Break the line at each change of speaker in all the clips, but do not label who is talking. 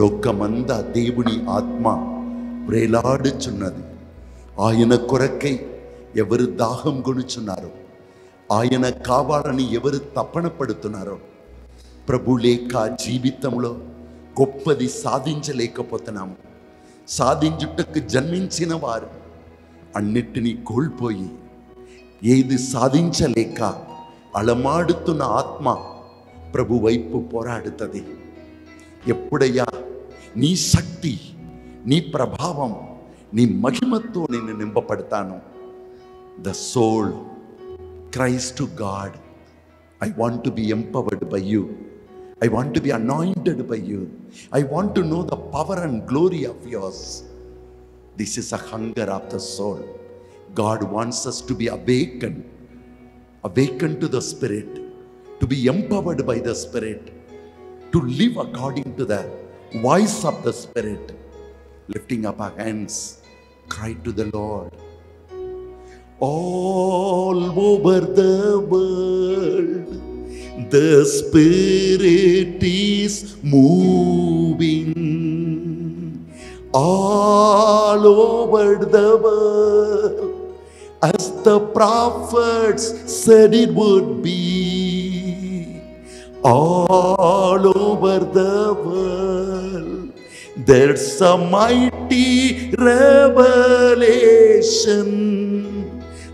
లోకమంద దేవుని ఆత్మ వేలాడుచున్నది. ఆయన కొరకై ఎవరు దాహం గొనుచున్నారో ఆయన కావాలని ఎవరు తపన పడుతున్నారో ప్రభు లేక జీవితంలో గొప్పది సాధించలేకపోతున్నాము. సాధించుటకు జన్మించిన వారు అన్నిటినీ కోల్పోయి ఏది సాధించలేక అలమాడుతున్న ఆత్మ ప్రభు వైపు పోరాడుతుంది. ఎప్పుడయ్యా నీ శక్తి నీ ప్రభావం నీ మహిమతో నేను నింపబడతాను the soul Christ to God I want to be empowered by you I want to be anointed by you I want to know the power and glory of yours this is a hunger of the soul God wants us to be awaken awaken to the Spirit, to be empowered by the Spirit, to live according to the voice of the Spirit. Lifting up our hands, cried to the Lord. All over the world, the Spirit is moving. All over the world, as the prophets said it would be all over the world there's a mighty revelation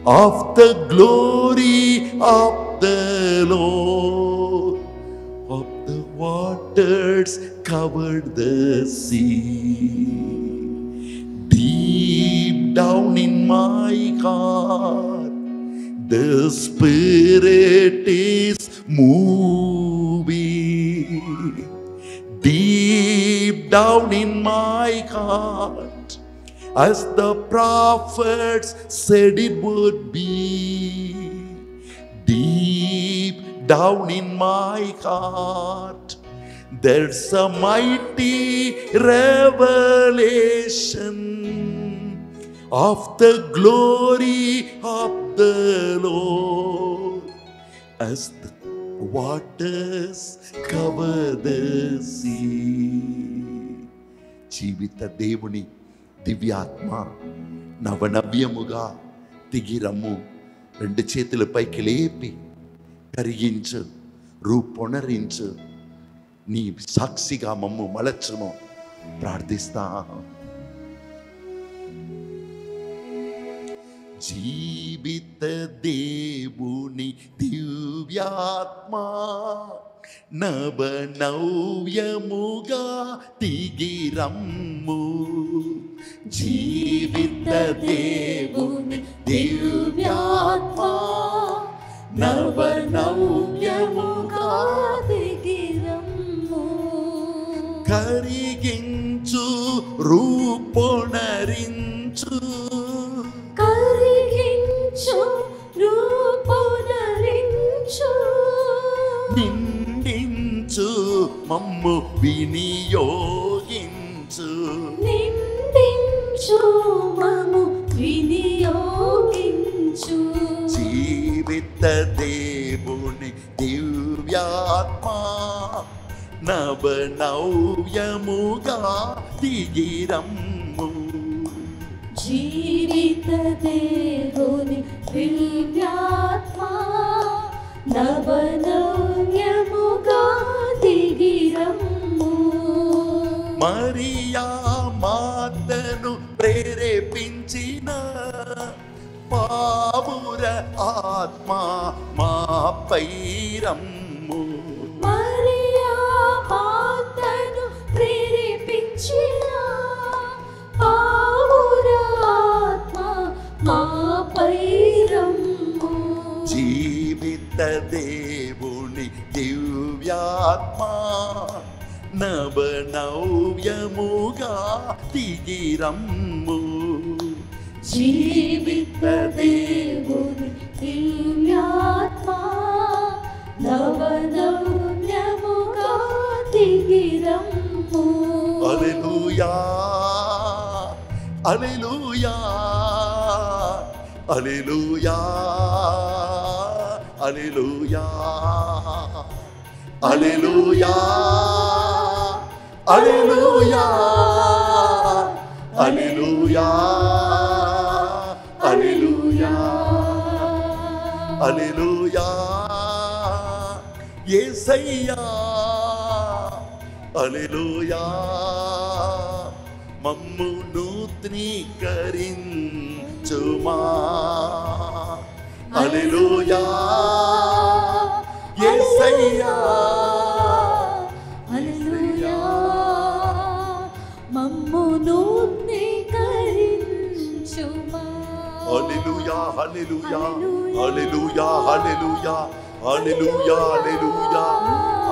of the glory of the lord of the waters covered the sea deep down in my heart, the Spirit is moving. Deep down in my heart, as the prophets said it would be. Deep down in my heart, there's a mighty revelation of the glory of the Lord as waters cover the sea. జీవిత దేవుని దివ్యాత్మ నవనవ్యముగా దిగిరమ్ము రెండు చేతుల పైకి లేపి కరిగించు రూపొనరించు నీ సాక్షిగా మమ్ము మలచుము. ప్రార్థిస్తా. జీవిత దేవుని దివ్యాత్మ నవనవ్యముగా తిగిరమ్ము జీవిత దేవుని దివ్యాత్మ నవనవ్యముగా
తిగిరమ్ము
కరిగించు రూపొణరించు.
కరిగించు రూపునరించు
నిండించు మమ్ము వినియోగించు.
నిందించు మము వినియోగించు.
జీవిత దేవుని దివ్యాత్మ నవ నవ్యముగా దిగిరమ్ము.
జీవిత దేవుని దివ్యాత్మ నవనవ్యముగా దిగిరమ్ము.
మరియా మాతను ప్రేరేపించిన పావుర ఆత్మ మా పైరమ్ము
మరియా మాతను ప్రేరేపించిన పావుర ఆత్మ మాపై రమ్ము
జీవిత దేవుని దివ్యాత్మ నవ నవ్యముగా దిగిరమ్ము
జీవిత దేవుని దివ్యాత్మ నవనవ్యముగా దిగిరమ్ము
అలెలుయా hallelujah hallelujah hallelujah hallelujah hallelujah hallelujah hallelujah అలెలుయా యేసయ్యా అలెలుయా మమ్ము నూత్నీకరించుమా అలెలుయా యేసయ్యా
హల్లెలూయా మమ్ము నూతనీకరించుమా
హల్లెలూయా hallelujah hallelujah hallelujah hallelujah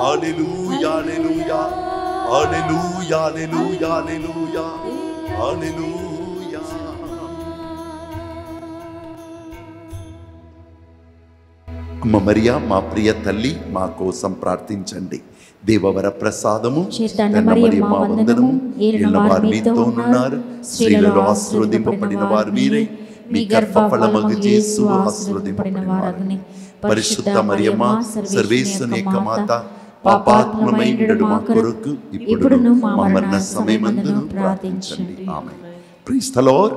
hallelujah hallelujah hallelujah hallelujah హల్లెలూయా మరియా మా ప్రియ తల్లి మా కోసం ప్రార్థించండి. దేవవర ప్రసాదము
మా వందనము, వారు
వారు
మీతో
మీతో
ఉన్నారు.
ఉన్నారు స్త్రీలలో ఆశీర్వదింపబడిన వారు మీరే మీ గర్భఫలమగు యేసు ఆశీర్వదింపబడిన వారని పరిశుద్ధ మరియమ్మ సర్వేశ్వని యొక్క మాత పాపాత్మమైనడు మా కొరకు ఇప్పుడు మా మరణ సమయమందును ప్రార్థించండి. ఆమె
praise
the
Lord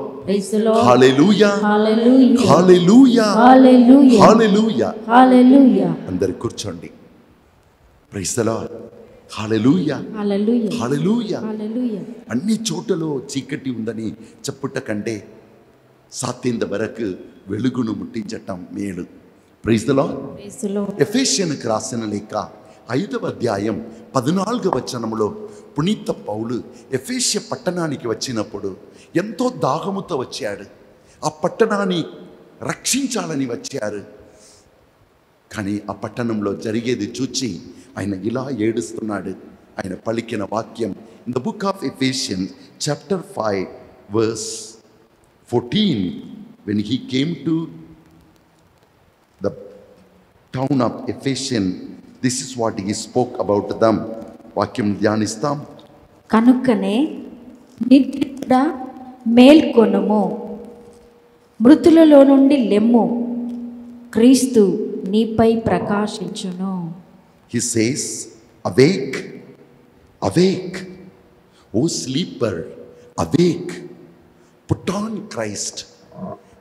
hallelujah
hallelujah
hallelujah
hallelujah
అందరు కూర్చోండి. Praise the Lord hallelujah
hallelujah
hallelujah
hallelujah
అన్ని చోటలో చీకటి ఉందని చెప్పుట కంటే సాత్యంత వరకు వెలుగును ముట్టించటం మేలు. Praise the Lord
praise the Lord
ఎఫేషియన్కి రాసిన లేఖ ఐదవ అధ్యాయం పద్నాలుగవ వచనంలో పునీత పౌలు ఎఫేషియ పట్టణానికి వచ్చినప్పుడు ఎంతో దాహముతో వచ్చాడు. ఆ పట్టణాన్ని రక్షించాలని వచ్చారు. కానీ ఆ పట్టణంలో జరిగేది చూచి ఆయన ఇలా ఏడుస్తున్నాడు. ఆయన పలికిన వాక్యం in the book of Ephesian chapter five verse fourteen. When he came to the town of Ephesian this is what he spoke about them వాక్యం ధ్యానిస్తాం.
కనుకనే నిద్ర మేల్కొనుము. మృతులలో నుండి లెమ్ము. క్రీస్తు నీపై ప్రకాశించును.
He says awake awake O sleeper awake put on Christ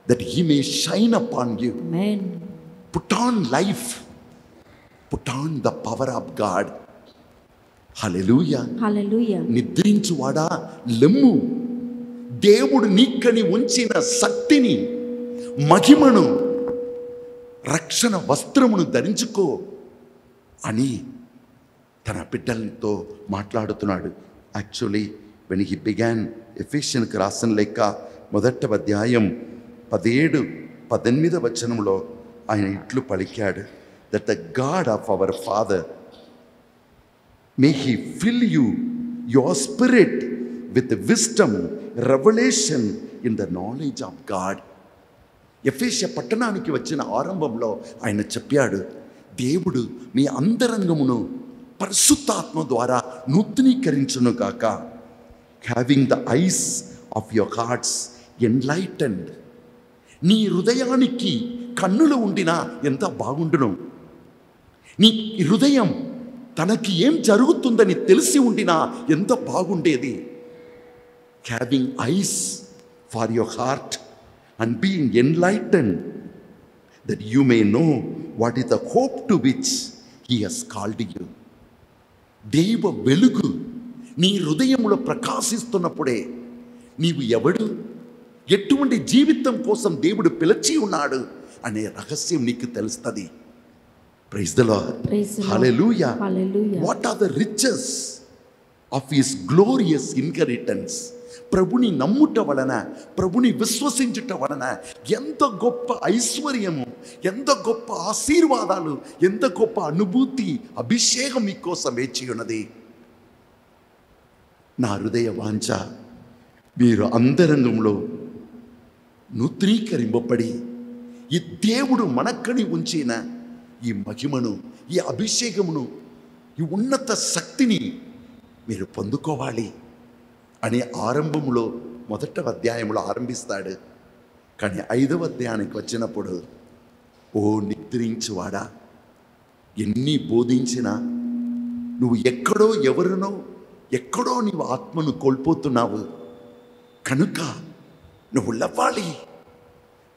that he may shine upon
you
put on life put on the power of God. Hallelujah.
హల్లెలూయా
నిద్రించువాడా? లెమ్ము. దేవుడు నీక్కని ఉంచిన శక్తిని మహిమను రక్షణ వస్త్రమును ధరించుకో అని తన బిడ్డలతో మాట్లాడుతున్నాడు. యాక్చువల్లీ వెన్ హీ బిగాన్ ఎఫిషియన్కి రాసిన లెక్క మొదట అధ్యాయం పదిహేడు పద్దెనిమిది వచనంలో ఆయన ఇట్లు పలికాడు. That the God of our Father May He fill you, your spirit, with wisdom, revelation in the knowledge of God. ఎఫేషియ పట్టణానికి వచ్చిన ఆరంభంలో ఆయన చెప్పాడు దేవుడు మీ అంతరంగమును పరిశుద్ధాత్మ ద్వారా నూతనీకరించును కాక having the eyes of your hearts enlightened నీ హృదయానికి కన్నులు ఉండినా ఎంత బాగుండును? నీ హృదయం తనకి ఏం జరుగుతుందని తెలిసి ఉండినా ఎంత బాగుండేది? Having eyes for your heart and being enlighten that you may know what is the hope to which he has called you దైవ వెలుగు నీ హృదయంలో ప్రకాశిస్తున్నప్పుడే నీవు ఎవడు? ఎటువంటి జీవితం కోసం దేవుడు పిలిచి ఉన్నాడు? అనే రహస్యం నీకు తెలుస్తుంది. Praise the lord
Praise the Lord.
Hallelujah
Hallelujah.
What are the riches of his glorious inheritance ప్రభుని నమ్ముట వలన ప్రభుని విశ్వసించుట వలన ఎంత గొప్ప ఐశ్వర్యము ఎంత గొప్ప ఆశీర్వాదాలు ఎంత గొప్ప అనుభూతి అభిషేకం మీకోసం వేచి ఉన్నది నా హృదయ వాంఛ మీరు అంతరంగంలో నూతనీకరింపబడి ఈ దేవుడు మనక్కడి ఉంచిన ఈ మహిమను ఈ అభిషేకమును ఈ ఉన్నత శక్తిని మీరు పొందుకోవాలి అని ఆరంభంలో మొదట అధ్యాయంలో ఆరంభిస్తాడు. కానీ ఐదవ అధ్యాయానికి వచ్చినప్పుడు ఓ నిద్రించువాడా? ఎన్ని బోధించినా నువ్వు ఎక్కడో ఎవరినో ఎక్కడో నీవు ఆత్మను కోల్పోతున్నావు. కనుక నువ్వు లవ్వాలి.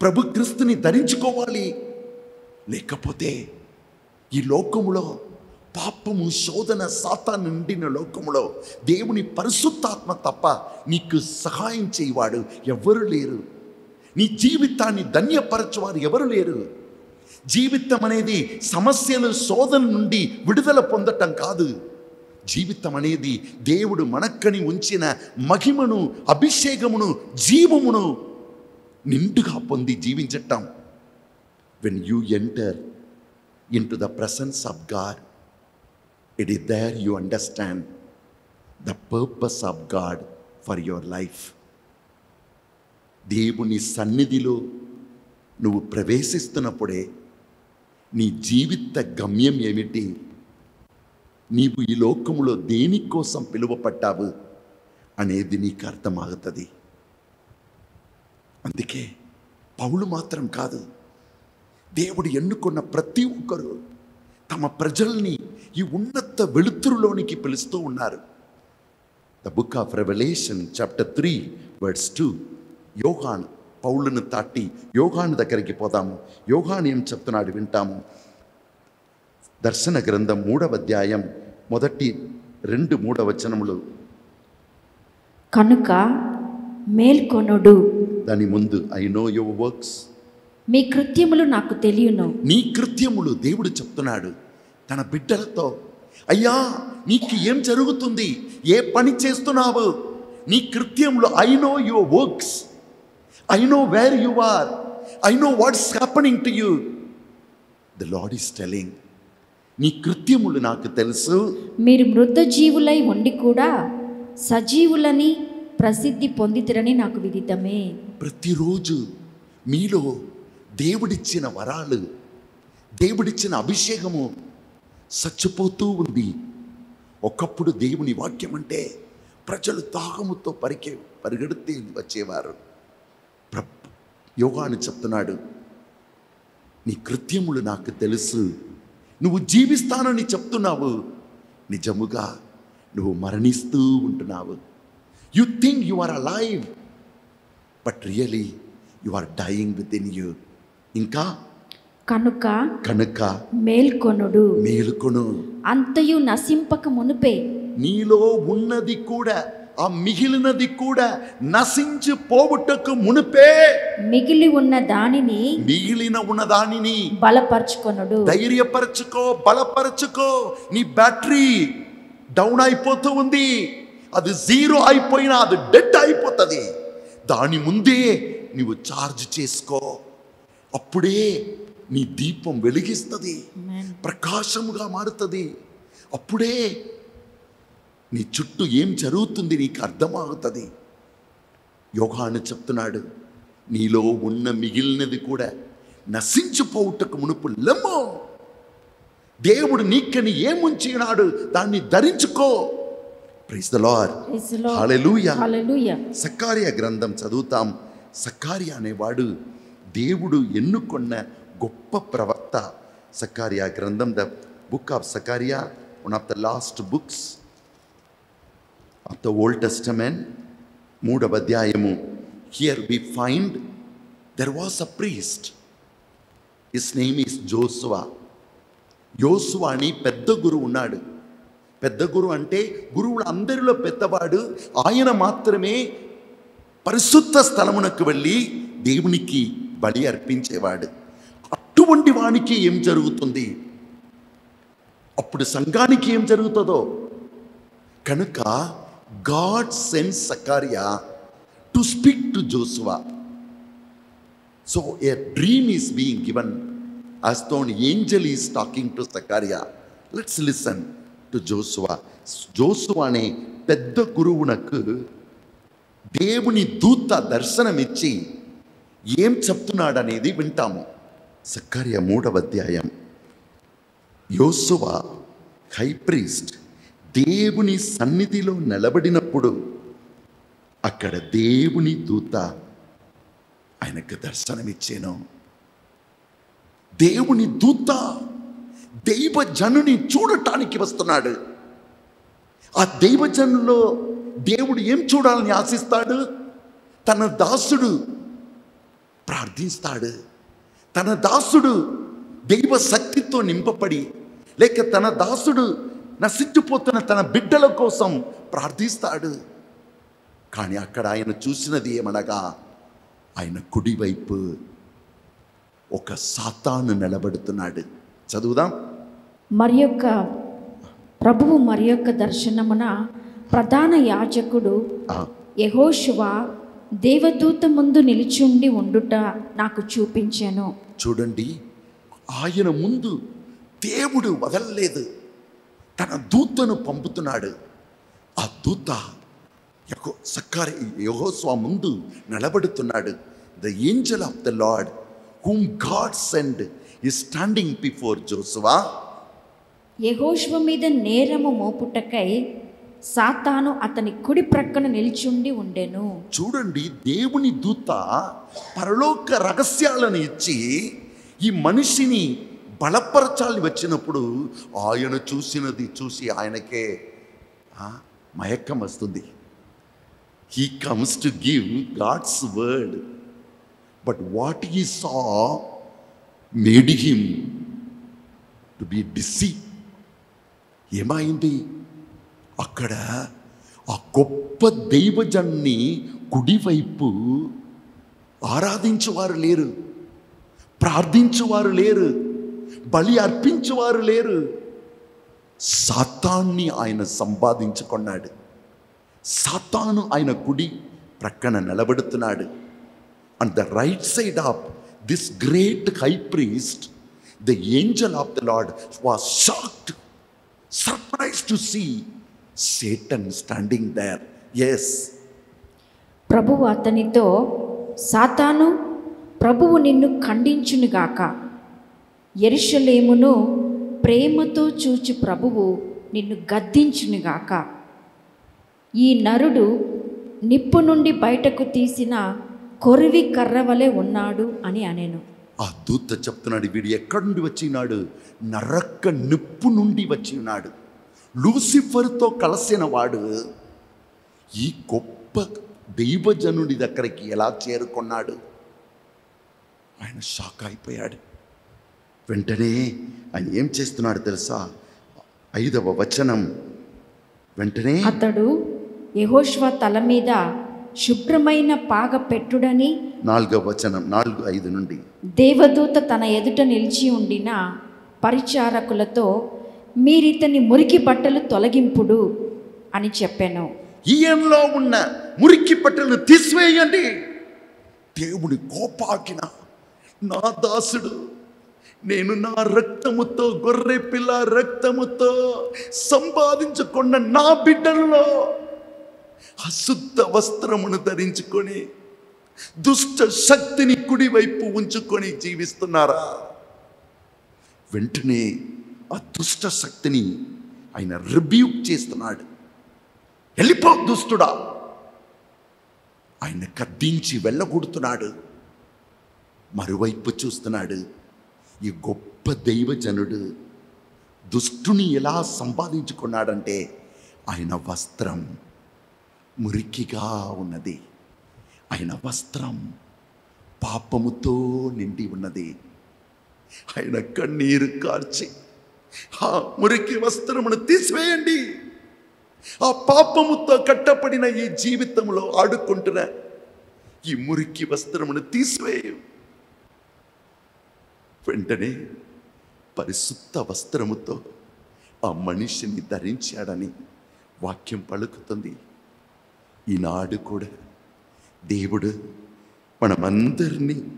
ప్రభు క్రీస్తుని ధరించుకోవాలి. లేకపోతే ఈ లోకములో పాపము శోధన సాతా నిండిన లోకములో దేవుని పరిశుద్ధాత్మ తప్ప నీకు సహాయం చేయవాడు ఎవ్వరు లేరు. నీ జీవితాన్ని ధన్యపరచువారు ఎవరు లేరు. జీవితం అనేది సమస్యలు శోధన నుండి విడుదల పొందటం కాదు. జీవితం అనేది దేవుడు మనక్కని ఉంచిన మహిమను అభిషేకమును జీవమును నిండుగా పొంది జీవించటం. When you enter into the the of God, it is there there you understand the purpose God for for your life దేవుని సన్నిధిలో నువ్వు ప్రవేశిస్తున్నప్పుడే నీ జీవిత గమ్యం ఏమిటి? నీవు ఈ లోకములో దేనికోసం పిలువపడ్డావు అనేది నీకు అర్థమవుతుంది అందుకే పౌలు మాత్రం కాదు దేవుడు ఎన్నుకున్న ప్రతి ఒక్కరు తమ ప్రజల్ని ఈ ఉన్నత వెలుతురులోనికి పిలుస్తూ ఉన్నారు. The book of revolution chapter three words two యోగాన్ పౌలును తాటి యోగాను దగ్గరికి పోదాము. యోగాను ఏం చెప్తున్నాడు వింటాము. దర్శన గ్రంథం మూడవ అధ్యాయం మొదటి రెండు మూడవ వచనములు
కనుక మేల్కొనుడు.
దాని ముందు ఐ నో యువర్ వర్క్స్
మీ కృత్యములు నాకు తెలియను.
నీ కృత్యములు దేవుడు చెప్తున్నాడు. తన బిడ్డలతో అయ్యా నీకు ఏం జరుగుతుంది? ఏ పని చేస్తున్నావు? నీ కృత్యములు I know your works I know where you are I know what's happening to you the Lord is telling నీ కృత్యములు నాకు తెలుసు.
మీరు మృతజీవులై ఉండి కూడా సజీవులని ప్రసిద్ధి పొందితిరని నాకు విదితమే.
ప్రతిరోజు మీలో దేవుడిచ్చిన వరాలు దేవుడిచ్చిన అభిషేకము చచ్చిపోతూ ఉంది. ఒకప్పుడు దేవుని వాక్యం అంటే ప్రజలు దాహముతో పరికే పరిగెడితే వచ్చేవారు. ప్ర యోగాను చెప్తున్నాడు నీ కృత్యములు నాకు తెలుసు. నువ్వు జీవిస్తానని చెప్తున్నావు. నిజముగా నువ్వు మరణిస్తూ ఉంటున్నావు. You think you are live but really you are dying within you ఇంకా
కనుక
కనుక
మేల్కొనుడు.
మేలుకొను.
అంతయు నశింపక మునుపే.
నీలో ఉన్నది కూడా ఆ మిగిలినది కూడా నశించి పోవుటకు మునిపే.
మిగిలి ఉన్న దానిని
మిగిలిన ఉన్న దానిని
బలపరచుకొనుడు.
ధైర్యపరచుకో బలపరచుకో. నీ బ్యాటరీ డౌన్ అయిపోతూ ఉంది. అది జీరో అయిపోయినా అది డెడ్ అయిపోతుంది. దాని ముందే నీవు ఛార్జ్ చేసుకో. అప్పుడే నీ దీపం వెలిగిస్తుంది ప్రకాశముగా మారుతుంది. అప్పుడే నీ చుట్టూ ఏం జరుగుతుంది నీకు అర్థమవుతుంది. యోగాను చెప్తున్నాడు నీలో ఉన్న మిగిలినది కూడా నశించిపోవుటకు మునుపు లెమ్మో. దేవుడు నీకని ఏముంచినాడు దాన్ని ధరించుకో. ప్రైజ్ ద హల్లెలూయా సకార్య గ్రంథం చదువుతాం. సకార్య అనేవాడు దేవుడు ఎన్నుకొన్న గొప్ప ప్రవక్త సకారియా గ్రంథం the book of Zechariah one of the last books of the Old Testament మూడవ అధ్యాయము. Here we find there was a priest his name is Joshua యోసువా అని పెద్ద గురువు ఉన్నాడు. పెద్ద గురువు అంటే గురువులు అందరిలో పెద్దవాడు. ఆయన మాత్రమే పరిశుద్ధ స్థలమునకు వెళ్ళి దేవునికి బలి అర్పించేవాడు అటువంటి వానికి ఏం జరుగుతుంది అప్పుడు సంఘానికి ఏం జరుగుతుందో కనుక God sends Zechariah to speak to Joshua so a dream is being given as though an angel is talking to Zachariah. Let's listen to Joshua. Joshua అనే పెద్ద గురువునకు దేవుని దూత దర్శనమిచ్చి ఏం చెప్తున్నాడనేది వింటాము. సక్కర్య మూడవ అధ్యాయం. యోసువ హైప్రీస్ట్ దేవుని సన్నిధిలో నిలబడినప్పుడు అక్కడ దేవుని దూత ఆయనకు దర్శనమిచ్చాను. దేవుని దూత దైవ జనుని చూడటానికి వస్తున్నాడు. ఆ దైవజనులో దేవుడు ఏం చూడాలని ఆశిస్తాడు? తన దాసుడు ప్రార్థిస్తాడు. తన దాసుడు దైవ శక్తితో నింపబడి లేక తన దాసుడు నశించిపోతున్న తన బిడ్డల కోసం ప్రార్థిస్తాడు. కానీ అక్కడ ఆయన చూసినది ఏమనగా ఆయన కుడివైపు ఒక సాతాను నిలబడుతున్నాడు. చదువుదాం.
మరి యొక్క ప్రభువు మరి యొక్క దర్శనమున ప్రధాన యాజకుడు
ఆ,
యెహోషువ దేవదూత ముందు నిలిచుండి ఉండుట నాకు చూపించాను.
చూడండి ఆయన ముందు దేవుడు వదలలేదు. తన దూతను పంపుతున్నాడు. ఆ దూత సక్కారి యహోస్వా ముందు నిలబడుతున్నాడు the angel of the Lord whom God send he standing before Joshua
యెహోషువ మీద నేరము మోపుటకై సాతాను అతని కుడి ప్రక్కన నిలిచుండి ఉండెను.
చూడండి దేవుని దూత పరలోక రహస్యాలను ఇచ్చి ఈ మనిషిని బలపరచాలి వచ్చినప్పుడు ఆయన చూసినది చూసి ఆయనకే ఆ, మయక్కం వస్తుంది. He comes to give God's word but what he saw made him to be dizzy ఏమైంది? అక్కడ ఆ గొప్ప దైవజన్ని కుడివైపు ఆరాధించువారు లేరు ప్రార్థించువారు లేరు బలి అర్పించువారు లేరు. సాతాన్ని ఆయన సంపాదించుకున్నాడు. సాతాను ఆయన కుడి ప్రక్కన నిలబడుతున్నాడు. And the right side of this great high priest the angel of the Lord was shocked surprise to see Satan standing there yes
ప్రభువు అతనితో సాతాను ప్రభువు నిన్ను ఖండించునుగాక ఎరుషలేమును ప్రేమతో చూచి ప్రభువు నిన్ను గద్దించునుగాక ఈ నరుడు నిప్పు నుండి బయటకు తీసిన కొరివి కర్ర వలె ఉన్నాడు అని అనెను.
ఆ దూత చెప్తున్నాడు వీడు ఎక్కడి నుండి వచ్చినాడు? నరక్క నిప్పు నుండి వచ్చినాడు. లూసిఫర్తో కలిసిన వాడు ఈ గొప్ప దైవజనుడి దగ్గరికి ఎలా చేరుకున్నాడు? ఆయన షాక్ అయిపోయాడు వెంటనే ఆయన ఏం చేస్తున్నాడు తెలుసా? ఐదవ వచనం. వెంటనే
అతడు యెహోషువ తల మీద శుభ్రమైన పాగ పెట్టుడని
నాలుగవ వచనం నాలుగు ఐదు నుండి.
దేవదూత తన ఎదుట నిలిచి ఉండిన పరిచారకులతో మీరితని మురికి బట్టలు తొలగింపుడు అని చెప్పాను.
ఈయనలో ఉన్న మురికి బట్టలు తీసివేయండి. దేవుడి కోపాకిన నా దాసుడు నేను నా రక్తముతో గొర్రె పిల్ల రక్తముతో సంపాదించుకున్న నా బిడ్డలలో అశుద్ధ వస్త్రమును ధరించుకొని దుష్ట శక్తిని కుడివైపు ఉంచుకొని జీవిస్తున్నారా? వెంటనే ఆ దుష్ట శక్తిని ఆయన రిబ్యూక్ చేస్తున్నాడు. వెళ్ళిపో దుష్టుడా. ఆయన కద్దించి వెళ్ళగొడుతున్నాడు. మరోవైపు చూస్తున్నాడు. ఈ గొప్ప దైవజనుడు దుష్టుని ఎలా సంపాదించుకున్నాడంటే ఆయన వస్త్రం మురికిగా ఉన్నది. ఆయన వస్త్రం పాపముతో నిండి ఉన్నది. ఆయన కన్నీరు కార్చి ఆ మురికి వస్త్రమును తీసివేయండి. ఆ పాపముతో కట్టపడిన ఈ జీవితంలో ఆడుకుంటున్న ఈ మురికి వస్త్రమును తీసివేయు. వెంటనే పరిశుద్ధ వస్త్రముతో ఆ మనిషిని ధరించాడని వాక్యం పలుకుతుంది. ఈనాడు కూడా దేవుడు మనమందరినీ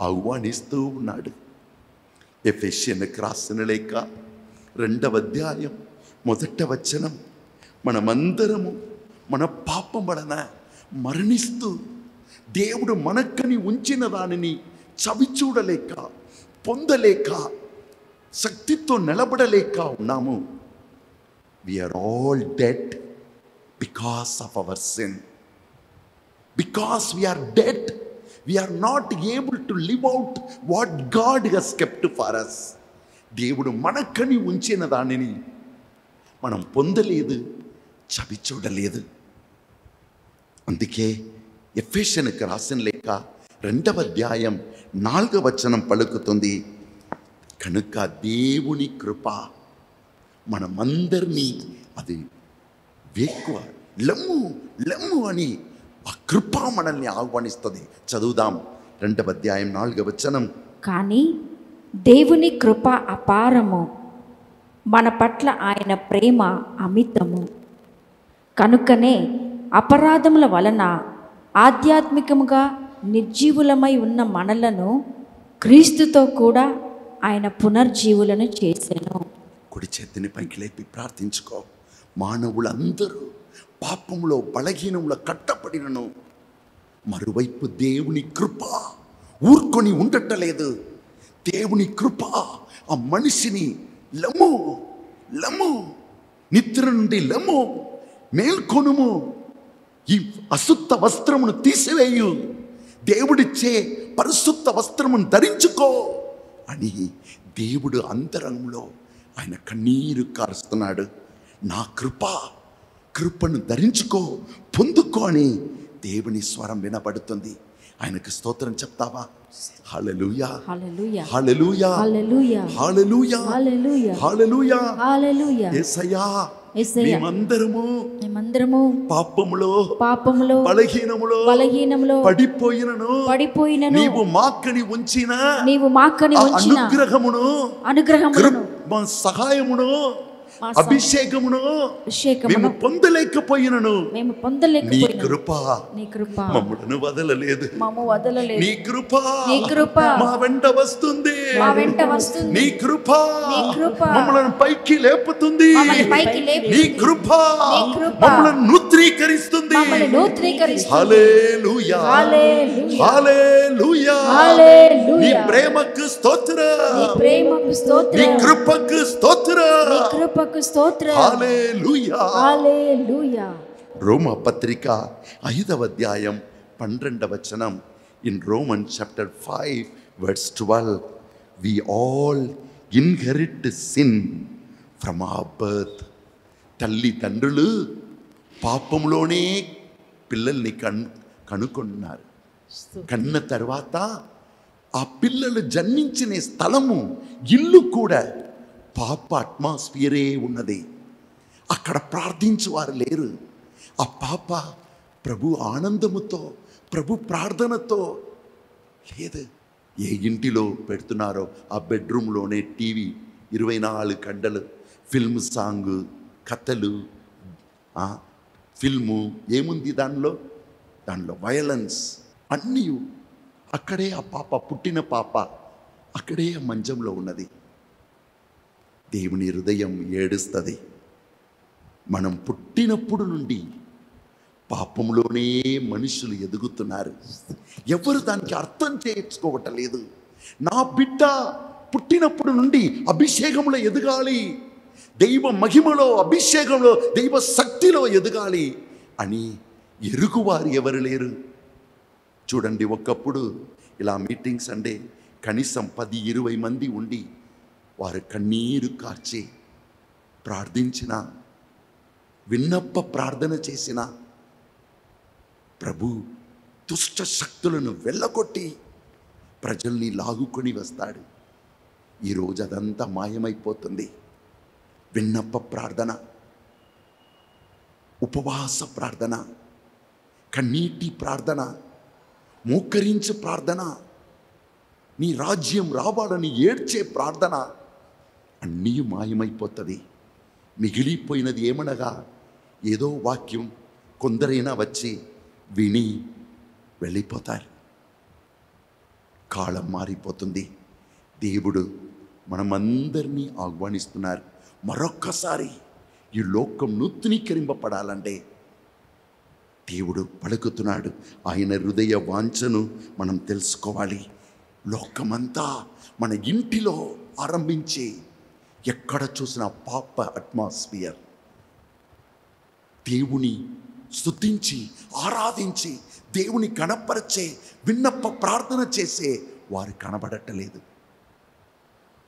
ఆహ్వానిస్తూ ఉన్నాడు. ఎఫెషియన్కి రాసిన లేక రెండవ అధ్యాయం మొదట వచనం మనమందరము మన పాపం వలన మరణిస్తూ దేవుడు మనక్కని ఉంచిన దానిని చవిచూడలేక పొందలేక శక్తితో నిలబడలేక ఉన్నాము we are all dead because of our sin because we are we are not able to live out what God has kept for us. దేవుడు మనకని ఉంచిన దానిని మనం పొందలేదు చవిచూడలేదు అందుకే ఎఫేషన్కి రాసిన లేక రెండవ అధ్యాయం నాలుగవ వచనం పలుకుతుంది కనుక దేవుని కృప మనమందరినీ అది ఎక్కువ లమ్ము లమ్ము అని ఆ కృప మనల్ని ఆహ్వానిస్తుంది. చదువుదాం. రెండవ అధ్యాయం నాలుగవ వచనం.
కానీ దేవుని కృప అపారము మన పట్ల ఆయన ప్రేమ అమితము. కనుకనే అపరాధముల వలన ఆధ్యాత్మికముగా నిర్జీవులమై ఉన్న మనలను క్రీస్తుతో కూడా ఆయన పునర్జీవులను చేసెను.
కుడి చేతిని పైకి లేపి ప్రార్థించుకో. మానవులందరూ పాపంలో బలహీనంలో కట్టపడినను మరోవైపు దేవుని కృప ఊరుకొని ఉండటలేదు. దేవుని కృప ఆ మనిషిని లము లము నిద్ర నుండి లము మేల్కొనుము. ఈ అశుద్ధ వస్త్రమును తీసివేయు. దేవుడిచ్చే పరిశుద్ధ వస్త్రమును ధరించుకో అని దేవుడు అంతరంలో ఆయన కన్నీరు కారుస్తున్నాడు. నా కృప కృపను ధరించుకో పొందుకో అని దేవుని స్వరం వినబడుతుంది. ఆయనకు స్తోత్రం చెప్తావా? పాపములో
పాపములో
నీవు మాక్కని
నీవు మాక్కని
అనుగ్రహమును అనుగ్రహమును. సహాయమును అభిషేకమును మేము పొందలేకపోయినను.
మేము
నీ
పొందలేకపోయినా
కృప
నీ కృప
మమ్మలను వదలలేదు.
మమ్మ వదలలేదు.
నీ కృప
నీ కృప
మా వెంట వస్తుంది.
మా వెంట వస్తుంది.
నీ కృప
నీ కృప
మమ్మలను పైకి లేపుతుంది.
మమ్మల్ని పైకి లేపుతుంది.
నీ కృప
నీ కృప
మమ్మలను నూత్రీకరిస్తుంది.
మమ్మల్ని నూతనీకరిస్తుంది
హల్లెలూయా
హల్లెలూయా.
హల్లెలూయా. నీ ప్రేమకు స్తోత్ర.
నీ ప్రేమకు
నీ
స్తోత్రం
కృపకు స్తోత్ర.
నీ కృపకు உமக்கு
ஸ்தோத்திரம்
ஹalleluya
ஹalleluya ரோம பத்திரிகா ஐதవ అధ్యాయం 12వ వచనం in Roman chapter 5 verse 12 we all inherit sin from our birth తల్లి తండ్రులు పాపంలోనే పిల్లల్ని కన్ కనుక్కున్నారు కన్న తర్వాత ఆ పిల్లలు జన్మించిన స్థలము ఇల్లు కూడా పాప అట్మాస్ఫియరే ఉన్నది. అక్కడ ప్రార్థించేవారు లేరు. ఆ పాప ప్రభు ఆనందముతో ప్రభు ప్రార్థనతో లేదు. ఏ ఇంటిలో పెడుతున్నారో ఆ బెడ్రూమ్లోనే టీవీ ఇరవై నాలుగు గంటలు ఫిల్మ్ సాంగ్ కథలు ఫిల్ము ఏముంది దానిలో? దానిలో వయలెన్స్ అన్నీ అక్కడే ఆ పాప పుట్టిన పాప అక్కడే ఆ మంచంలో ఉన్నది. దేవుని హృదయం ఏడుస్తుంది. మనం పుట్టినప్పుడు నుండి పాపంలోనే మనుషులు ఎదుగుతున్నారు. ఎవరు దానికి అర్థం చేయించుకోవటం లేదు. నా బిడ్డ పుట్టినప్పుడు నుండి అభిషేకంలో ఎదగాలి. దైవ మహిమలో అభిషేకంలో దైవ శక్తిలో ఎదగాలి అని ఎరుగువారు ఎవరు లేరు? చూడండి ఒకప్పుడు ఇలా మీటింగ్స్ అంటే కనీసం పది ఇరవై మంది ఉండి వారు కన్నీరు కార్చి ప్రార్థించిన విన్నప్ప ప్రార్థన చేసిన ప్రభు దుష్ట శక్తులను వెళ్ళగొట్టి ప్రజల్ని లాగుకొని వస్తాడు. ఈరోజు అదంతా మాయమైపోతుంది. విన్నప్ప ప్రార్థన ఉపవాస ప్రార్థన కన్నీటి ప్రార్థన మోకరించే ప్రార్థన నీ రాజ్యం రావాలని ఏడ్చే ప్రార్థన అన్నీ మాయమైపోతుంది. మిగిలిపోయినది ఏమనగా ఏదో వాక్యం కొందరైనా వచ్చి విని వెళ్ళిపోతారు. కాలం మారిపోతుంది. దేవుడు మనమందరినీ ఆహ్వానిస్తున్నారు. మరొక్కసారి ఈ లోకం నూతనీకరింపబడాలంటే దేవుడు పలుకుతున్నాడు. ఆయన హృదయ వాంఛను మనం తెలుసుకోవాలి. లోకమంతా మన ఇంటిలో ఆరంభించి ఎక్కడ చూసిన పాప అట్మాస్ఫియర్ దేవుని స్థుతించి ఆరాధించి దేవుని కనపరచే విన్నప్ప ప్రార్థన చేసే వారు కనబడటలేదు.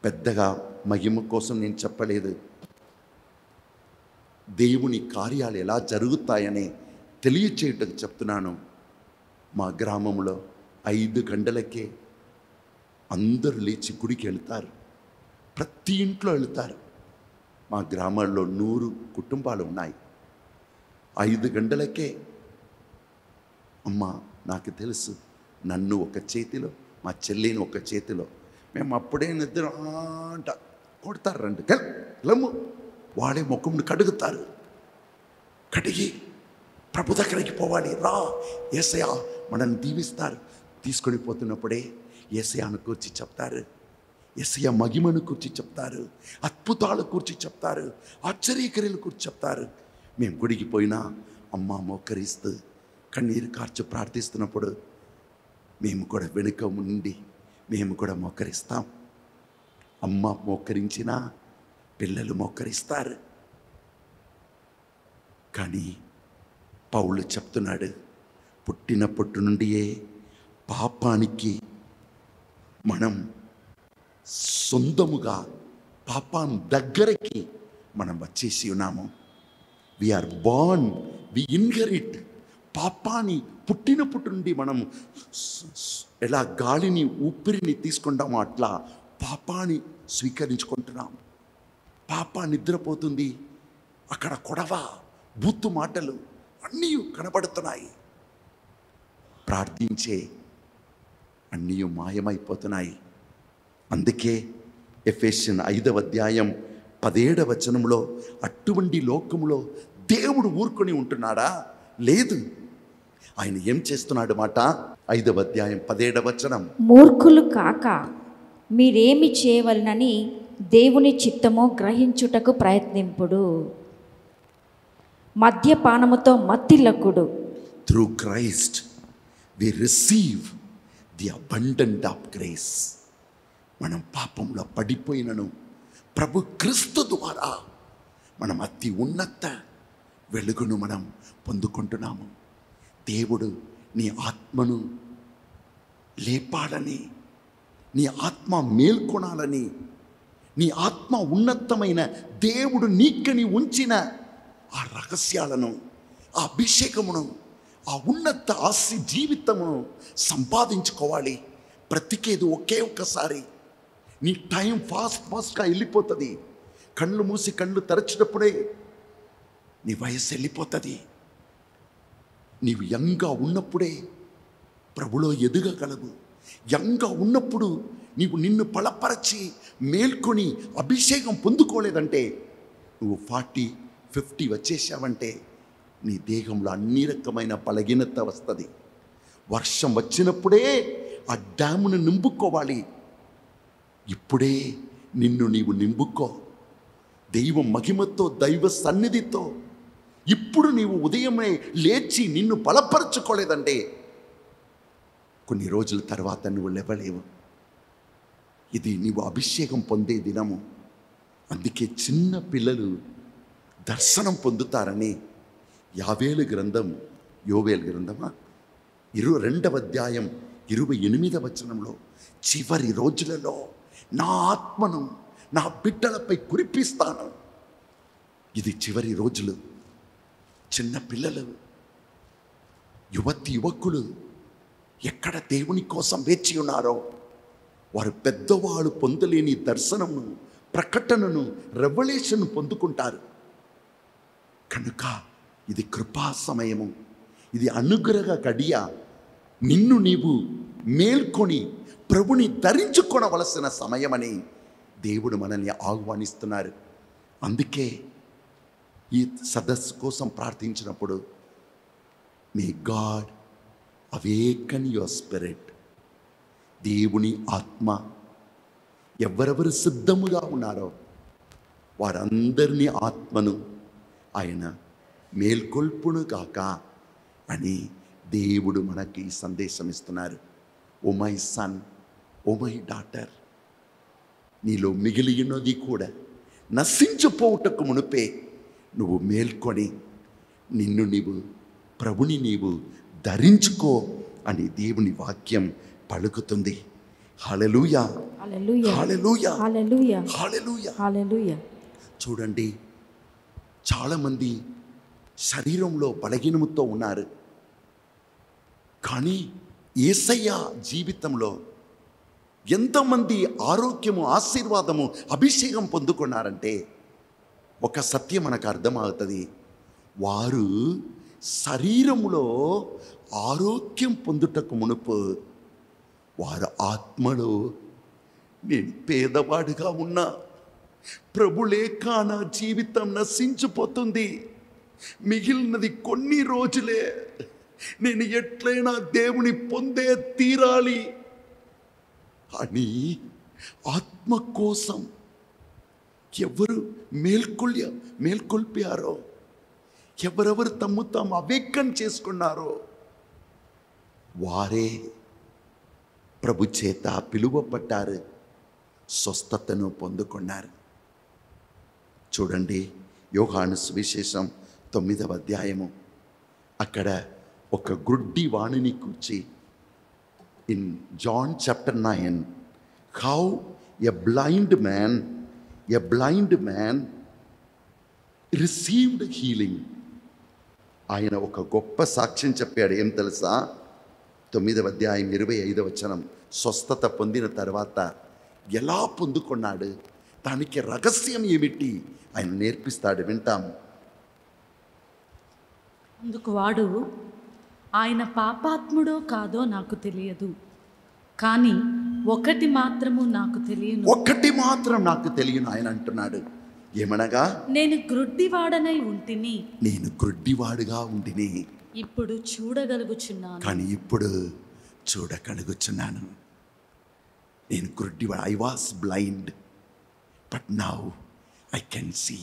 పెద్దగా మహిమ కోసం నేను చెప్పలేదు. దేవుని కార్యాలు ఎలా జరుగుతాయని తెలియచేయటకు చెప్తున్నాను. మా గ్రామంలో ఐదు గంటలకే అందరూ లేచి గుడికి వెళ్తారు. ప్రతి ఇంట్లో వెళ్తారు. మా గ్రామాల్లో నూరు కుటుంబాలు ఉన్నాయి. ఐదు గంటలకే అమ్మ నాకు తెలుసు నన్ను ఒక చేతిలో మా చెల్లిని ఒక చేతిలో. మేము అప్పుడే నిద్ర అంట కొడతారు రండి లమ్ము. వాడే ముఖంను కడుగుతారు. కడిగి ప్రభు దగ్గరికి పోవాలి రా ఏసయా మనల్ని దీవిస్తారు. తీసుకొని పోతున్నప్పుడే ఏసయాను కూర్చి చెప్తారు ఎస్య మహిమను కూర్చి చెప్తారు అద్భుతాలు కూర్చి చెప్తారు ఆశ్చర్యకరులు కూర్చి చెప్తారు. మేము గుడికి పోయినా అమ్మ మోకరిస్తూ కన్నీరు కార్చి ప్రార్థిస్తున్నప్పుడు మేము కూడా వెనుక ఉండి మేము కూడా మోకరిస్తాం. అమ్మ మోకరించినా పిల్లలు మోకరిస్తారు. కానీ పౌలు చెప్తున్నాడు పుట్టినప్పటి నుండియే పాపానికి మనం సొంతముగా పాపం దగ్గరికి మనం వచ్చేసి ఉన్నాము. వీఆర్ బాన్ వి ఇన్హెరిట్ పాపాన్ని పుట్టినప్పటి నుండి మనం ఎలా గాలిని ఊపిరిని తీసుకుంటామో అట్లా పాపాన్ని స్వీకరించుకుంటున్నాం. పాప నిద్రపోతుంది. అక్కడ కొడవ బూత్తు మాటలు అన్నీ కనబడుతున్నాయి. ప్రార్థించే అన్నీ మాయమైపోతున్నాయి. అందుకే ఎఫేషన్ ఐదవ అధ్యాయం పదేడవ వచనంలో అటువంటి లోకములో దేవుడు ఊరుకొని ఉంటున్నాడా? లేదు. ఆయన ఏం చేస్తున్నాడు మాట? ఐదవ అధ్యాయం పదేడవ వచనం.
మూర్ఖులు కాక మీరేమి చేయవలనని దేవుని చిత్తమో గ్రహించుటకు ప్రయత్నింపుడు. మద్యపానముతో మత్తిల్లకుడు
through Christ we receive the abundant of grace మనం పాపంలో పడిపోయినను. ప్రభు క్రీస్తు ద్వారా మనం అతి ఉన్నత వెలుగును మనం పొందుకుంటున్నాము. దేవుడు నీ ఆత్మను లేపాలని నీ ఆత్మ మేల్కొనాలని నీ ఆత్మ ఉన్నతమైన దేవుడు నీకని ఉంచిన ఆ రహస్యాలను ఆ అభిషేకమును ఆ ఉన్నత ఆస్తి జీవితమును సంపాదించుకోవాలి. బ్రతికేది ఒకే ఒక్కసారి. నీ టైం ఫాస్ట్ ఫాస్ట్గా వెళ్ళిపోతుంది. కళ్ళు మూసి కళ్ళు తెరచినప్పుడే నీ వయస్సు వెళ్ళిపోతుంది. నీవు యంగా ఉన్నప్పుడే ప్రభులో ఎదుగగలవు యంగా ఉన్నప్పుడు నీవు నిన్ను బలపరచి మేల్కొని అభిషేకం పొందుకోలేదంటే నువ్వు ఫార్టీ ఫిఫ్టీ వచ్చేసావంటే నీ దేహంలో అన్ని రకమైన బలహీనత వస్తుంది. వర్షం వచ్చినప్పుడే ఆ డ్యామును నింపుకోవాలి. ఇప్పుడే నిన్ను నీవు నింపుకో. దైవ మహిమతో దైవ సన్నిధితో ఇప్పుడు నీవు ఉదయమే లేచి నిన్ను బలపరచుకోలేదంటే కొన్ని రోజుల తర్వాత నువ్వు లేవలేవు. ఇది నీవు అభిషేకం పొందే దినము. అందుకే చిన్న పిల్లలు దర్శనం పొందుతారని యావేలు గ్రంథం యోవేలు గ్రంథమా? ఇరు రెండవ అధ్యాయం ఇరవై ఎనిమిదవ వచనంలో చివరి రోజులలో నా ఆత్మను నా బిడ్డలపై కురిపిస్తాను. ఇది చివరి రోజులు. చిన్న పిల్లలు యువతి యువకులు ఎక్కడ దేవుని కోసం వేచి ఉన్నారో వారు పెద్దవాళ్ళు పొందలేని దర్శనమును ప్రకటనను రెవల్యూషన్ పొందుకుంటారు. కనుక ఇది కృపా సమయము. ఇది అనుగ్రహ గడియ. నిన్ను నీవు మేల్కొని ప్రభుని ధరించుకొనవలసిన సమయమని దేవుడు మనల్ని ఆహ్వానిస్తున్నారు. అందుకే ఈ సదస్సు కోసం ప్రార్థించినప్పుడు may God awaken your spirit దేవుని ఆత్మ ఎవరెవరు సిద్ధముగా ఉన్నారో వారందరినీ ఆత్మను ఆయన మేల్కొల్పును కాక అని దేవుడు మనకి సందేశం ఇస్తున్నారు. O my son O my daughter నీలో మిగిలి ఉన్నది కూడా నశించిపోవుటకు మునుపే నువ్వు మేల్కొని నిన్ను నీవు ప్రభుని నీవు ధరించుకో అని దేవుని వాక్యం పలుకుతుంది. హల్లెలూయా.
హల్లెలూయా.
హల్లెలూయా.
హల్లెలూయా.
హల్లెలూయా.
హల్లెలూయా.
చూడండి చాలామంది శరీరంలో బలహీనముతో ఉన్నారు. కానీ ఏసయ్య జీవితంలో ఎంతమంది ఆరోగ్యము ఆశీర్వాదము అభిషేకం పొందుకున్నారంటే ఒక సత్యం మనకు అర్థమవుతుంది. వారు శరీరములో ఆరోగ్యం పొందుటకు మునుపు వారు ఆత్మలో నేను పేదవాడుగా ఉన్నా ప్రభులే నా జీవితం నశించిపోతుంది. మిగిలినది కొన్ని రోజులే నేను ఎట్లయినా దేవుని పొందే తీరాలి. అని ఆత్మ కోసం ఎవరు మేల్కొల్య మేల్కొల్పారో ఎవరెవరు తమ్ము తాము అవేకం చేసుకున్నారో వారే ప్రభు చేత పిలువపడ్డారు స్వస్థతను పొందుకున్నారు. చూడండి యోహాను సువిశేషం తొమ్మిదవ అధ్యాయము. అక్కడ ఒక గుడ్డి వాణిని కూర్చి in John chapter nine how a blind man a blind man received healing ఆయన ఒక గొప్ప సాక్ష్యం చెప్పాడు. ఏం తెలుసా? తొమ్మిదవ అధ్యాయం ఇరవై ఐదవ వచనం. స్వస్థత పొందిన తర్వాత ఎలా పొందుకున్నాడు? దానికి రహస్యం ఏమిటి? ఆయన నేర్పిస్తాడు. వింటాం.
అందుకు వాడు ఆయన పాపాత్ముడో కాదో నాకు తెలియదు. కానీ ఒకటి మాత్రము నాకు తెలియను.
ఒక్కటి మాత్రం నాకు తెలియను ఆయన అంటున్నాడు. ఏమనగా?
నేను గ్రుడ్డివాడనై ఉంటిని.
నేను గ్రుడ్డివాడుగా ఉండిని
ఇప్పుడు చూడగలుగుచున్నాను.
కానీ ఇప్పుడు చూడగలుగుచున్నాను నేను గుడ్డివాడు I was blind but now I can see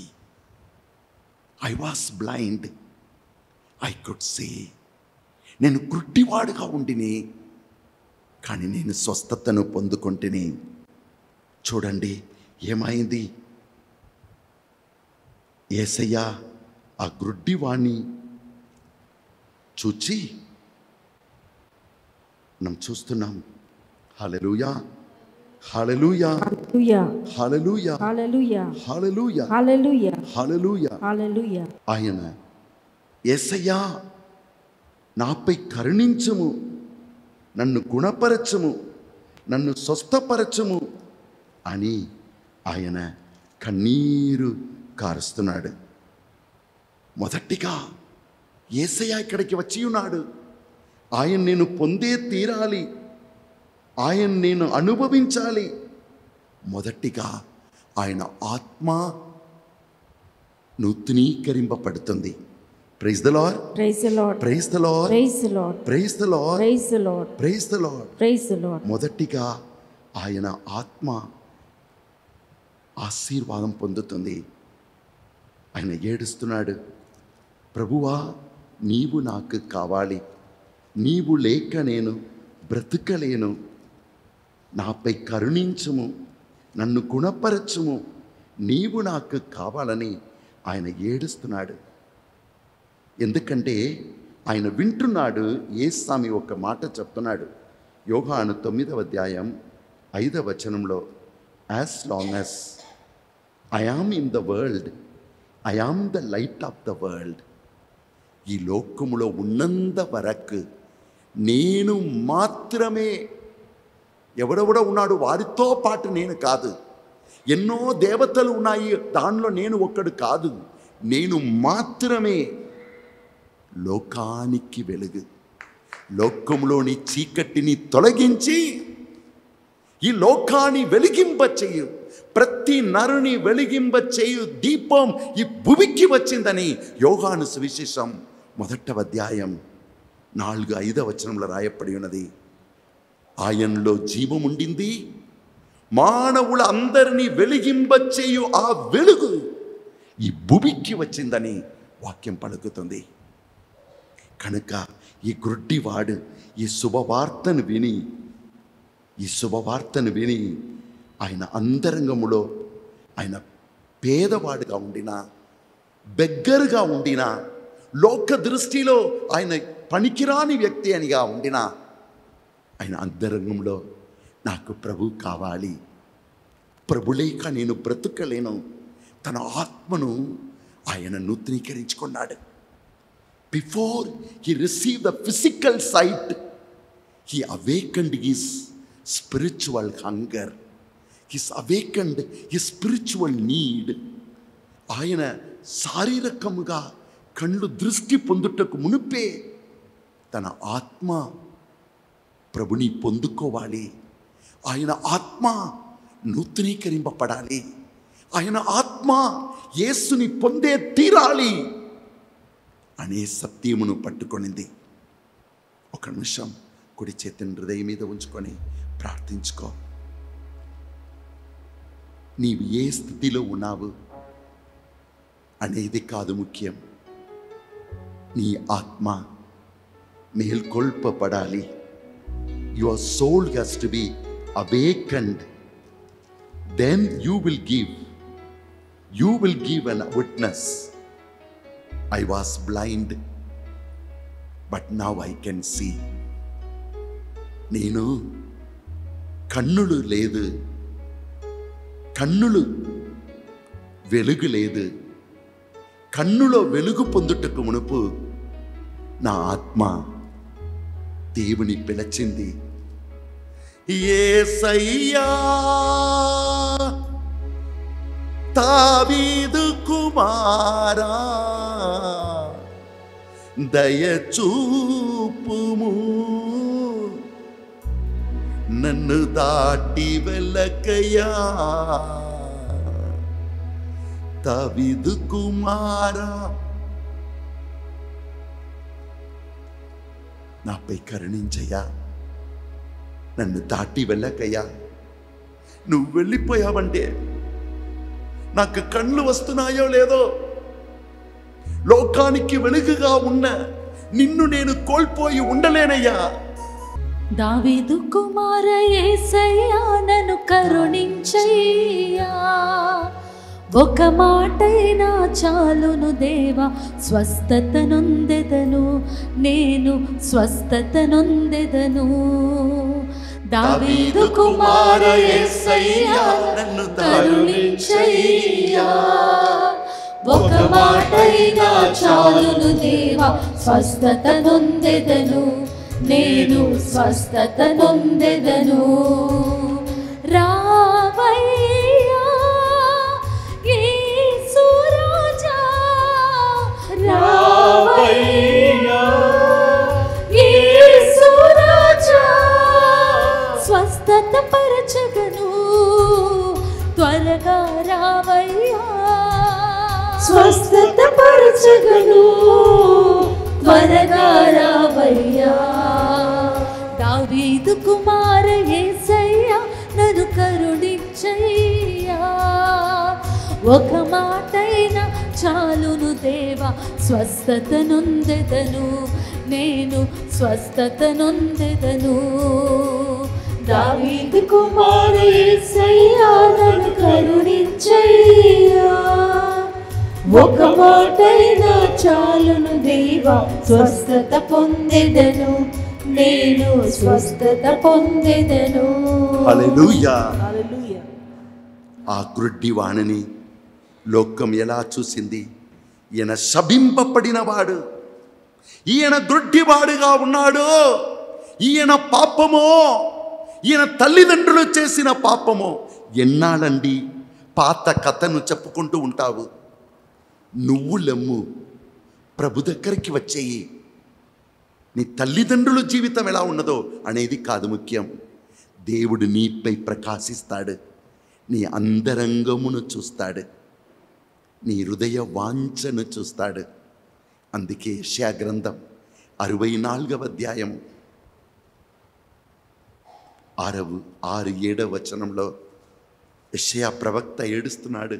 I was blind I could see నేను గుడ్డివాడుగా ఉండిని కానీ నేను స్వస్థతను పొందుకుంటుని. చూడండి ఏమైంది? ఏసయ్య ఆ గ్రుడ్డివాణ్ణి చూచి మనం చూస్తున్నాం. హలలుయా హలలుయా ఆయన ఏసయ్యా నాపై కరుణించము నన్ను గుణపరచము నన్ను స్వస్థపరచము అని ఆయన కన్నీరు కారుస్తున్నాడు. మొదటిగా ఏసయ్య ఇక్కడికి వచ్చి ఉన్నాడు. ఆయన నేను పొందే తీరాలి. ఆయన నేను అనుభవించాలి. మొదటిగా ఆయన ఆత్మ నూతనీకరింపబడుతుంది. Praise the Lord
praise Lord
praise the Lord
praise Lord
praise the Lord
praise Lord
praise the Lord
praise Lord
మొదటిగా ఆయన ఆత్మ ఆశీర్వాదం పొందుతుంది. ఆయన ఏడుస్తున్నాడు ప్రభువా నీవు నాకు కావాలి. నీవు లేక నేను బ్రతకలేను. నాపై కరుణించుము నన్ను గుణపరచుము. నీవు నాకు కావాలని ఆయన ఏడుస్తున్నాడు. ఎందుకంటే ఆయన వింటున్నాడు ఏస్వామి ఒక మాట చెప్తున్నాడు. యోగాను తొమ్మిదవ అధ్యాయం ఐదవ వచనంలో as long as I am in the world I am the light of the world ఈ లోకములో ఉన్నంత వరకు నేను మాత్రమే ఎవడెవడో ఉన్నాడు వారితో పాటు నేను కాదు. ఎన్నో దేవతలు ఉన్నాయి దానిలో నేను ఒక్కడు కాదు. నేను మాత్రమే లోకానికి వెలుగు. లోకంలోని చీకటిని తొలగించి ఈ లోకాన్ని వెలిగింప చేయు. ప్రతి నరుని వెలిగింప చేయు దీపం ఈ భూమికి వచ్చిందని యోగాను సువిశేషం మొదట అధ్యాయం నాలుగు ఐదవ వచనంలో రాయపడి ఉన్నది. ఆయనలో జీవం ఉండింది. మానవుల అందరినీ వెలిగింప చేయు ఆ వెలుగు ఈ భూమికి వచ్చిందని వాక్యం పలుకుతుంది. కనుక ఈ గుడ్డివాడు ఈ శుభవార్తను విని ఈ శుభవార్తను విని ఆయన అంతరంగములో ఆయన పేదవాడుగా ఉండినా బెగ్గరుగా ఉండినా లోక దృష్టిలో ఆయన పనికిరాని వ్యక్తి అనిగా ఉండినా ఆయన అంతరంగంలో నాకు ప్రభు కావాలి. ప్రభు లేక నేను బ్రతుకలేను. తన ఆత్మను ఆయన నూతనీకరించుకున్నాడు. Before he receive the physical sight he awakened his spiritual hunger his awakened his spiritual need ఆయన శారీరకముగా కళ్ళు దృష్టి పొందుటకు మునిపే తన ఆత్మ ప్రభుని పొందుకోవాలి ఆయన ఆత్మ నూతనీకరింపబడాలి ఆయన ఆత్మ యేసుని పొందే తీరాలి అనే సత్యమును పట్టుకొనింది. ఒక నిమిషం కుడి చేతిని హృదయం మీద ఉంచుకొని ప్రార్థించుకో. నీవు ఏ స్థితిలో ఉన్నావు అనేది కాదు ముఖ్యం. నీ ఆత్మ మేల్కొల్పబడాలి. Your soul has to be awakened then you will give you will give an witness I was blind but now I can see నేను కన్నులు లేదు కన్నులు వెలుగు లేదు. కన్నులో వెలుగు పొందుటకు మునుపు నా ఆత్మ దేవుని పిలచింది. ఏసయ్యా తావీదు కుమారా దయచూపుము. నన్ను దాటి వెళ్ళకయా తవిదు కుమారా. నాపై కరుణించయ్యా. నన్ను దాటి వెళ్ళకయ్యా. నువ్వు వెళ్ళిపోయావంటే నాకు కళ్ళు వస్తున్నాయో లేదో లోకానికి వెలుగుగా ఉన్న నిన్ను నేను కోల్పోయి ఉండలేనయ్యా.
దావీదు కుమార యేసయ్యా నన్ను కరుణించయ్యా. ఒక మాటైనా చాలును దేవా స్వస్థత నొందెదను నేను స్వస్థత నొందెదను దావీదు కుమార యేసయ్యా నన్ను కరుణించయ్యా. ఒక మాటైనా చాలును దేవా స్వస్థత నొందెదను నేను స్వస్థత నొందెదను రావయ్యా యేసు రావయ్యా యేసు స్వస్థత పరచగను త్వరగా రావయ్యా. స్వస్థత పరచగను త్వరగా రావయ్యా దావీదు కుమార ఏసయ్యా నన్ను కరుణించయ్యా. ఒక మాటైనా చాలును దేవా స్వస్థత నొందెదను నేను స్వస్థత నొందెదను దావీదు కుమార ఏసయ్యా నన్ను కరుణించయ్యా. ఒక మాటైనా చాలును దేవా స్వస్థత పొందెదను. నేను స్వస్థత పొందెదను.
హల్లెలూయా.
హల్లెలూయా.
ఆ గ్రుడ్డి వాణిని లోకం ఎలా చూసింది? ఈయన శబింపబడినవాడు ఈయన గ్రుడ్డివాడుగా ఉన్నాడు. ఈయన పాపమో ఈయన తల్లిదండ్రులు చేసిన పాపమో ఎన్నాళ్ళండి పాత కథను చెప్పుకుంటూ ఉంటావు? నువ్వు లెమ్ము. ప్రభు దగ్గరికి వచ్చేయి. నీ తల్లిదండ్రుల జీవితం ఎలా ఉన్నదో అనేది కాదు ముఖ్యం. దేవుడు నీపై ప్రకాశిస్తాడు. నీ అందరంగమును చూస్తాడు. నీ హృదయ వాంఛను చూస్తాడు. అందుకే యష్యా గ్రంథం అరవై నాలుగవ అధ్యాయం. ఆరవు ఆరు ఏడవ వచనంలో యషయా ప్రవక్త ఏడుస్తున్నాడు.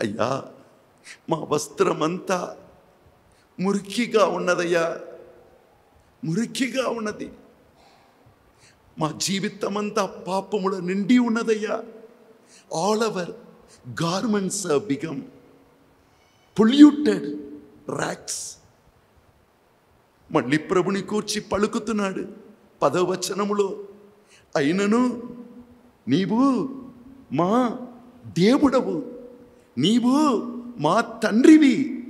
అయ్యా మా వస్త్రమంతా మురికిగా ఉన్నదయ్యా. మురికిగా ఉన్నది. మా జీవితమంతా పాపముల నిండి ఉన్నదయ్యా. All our garments become polluted rags మళ్ళీ ప్రభుని కూర్చి పలుకుతున్నాడు. పదవచనములో అయినను నీవు మా దేవుడవు. నీవు మా తండ్రివి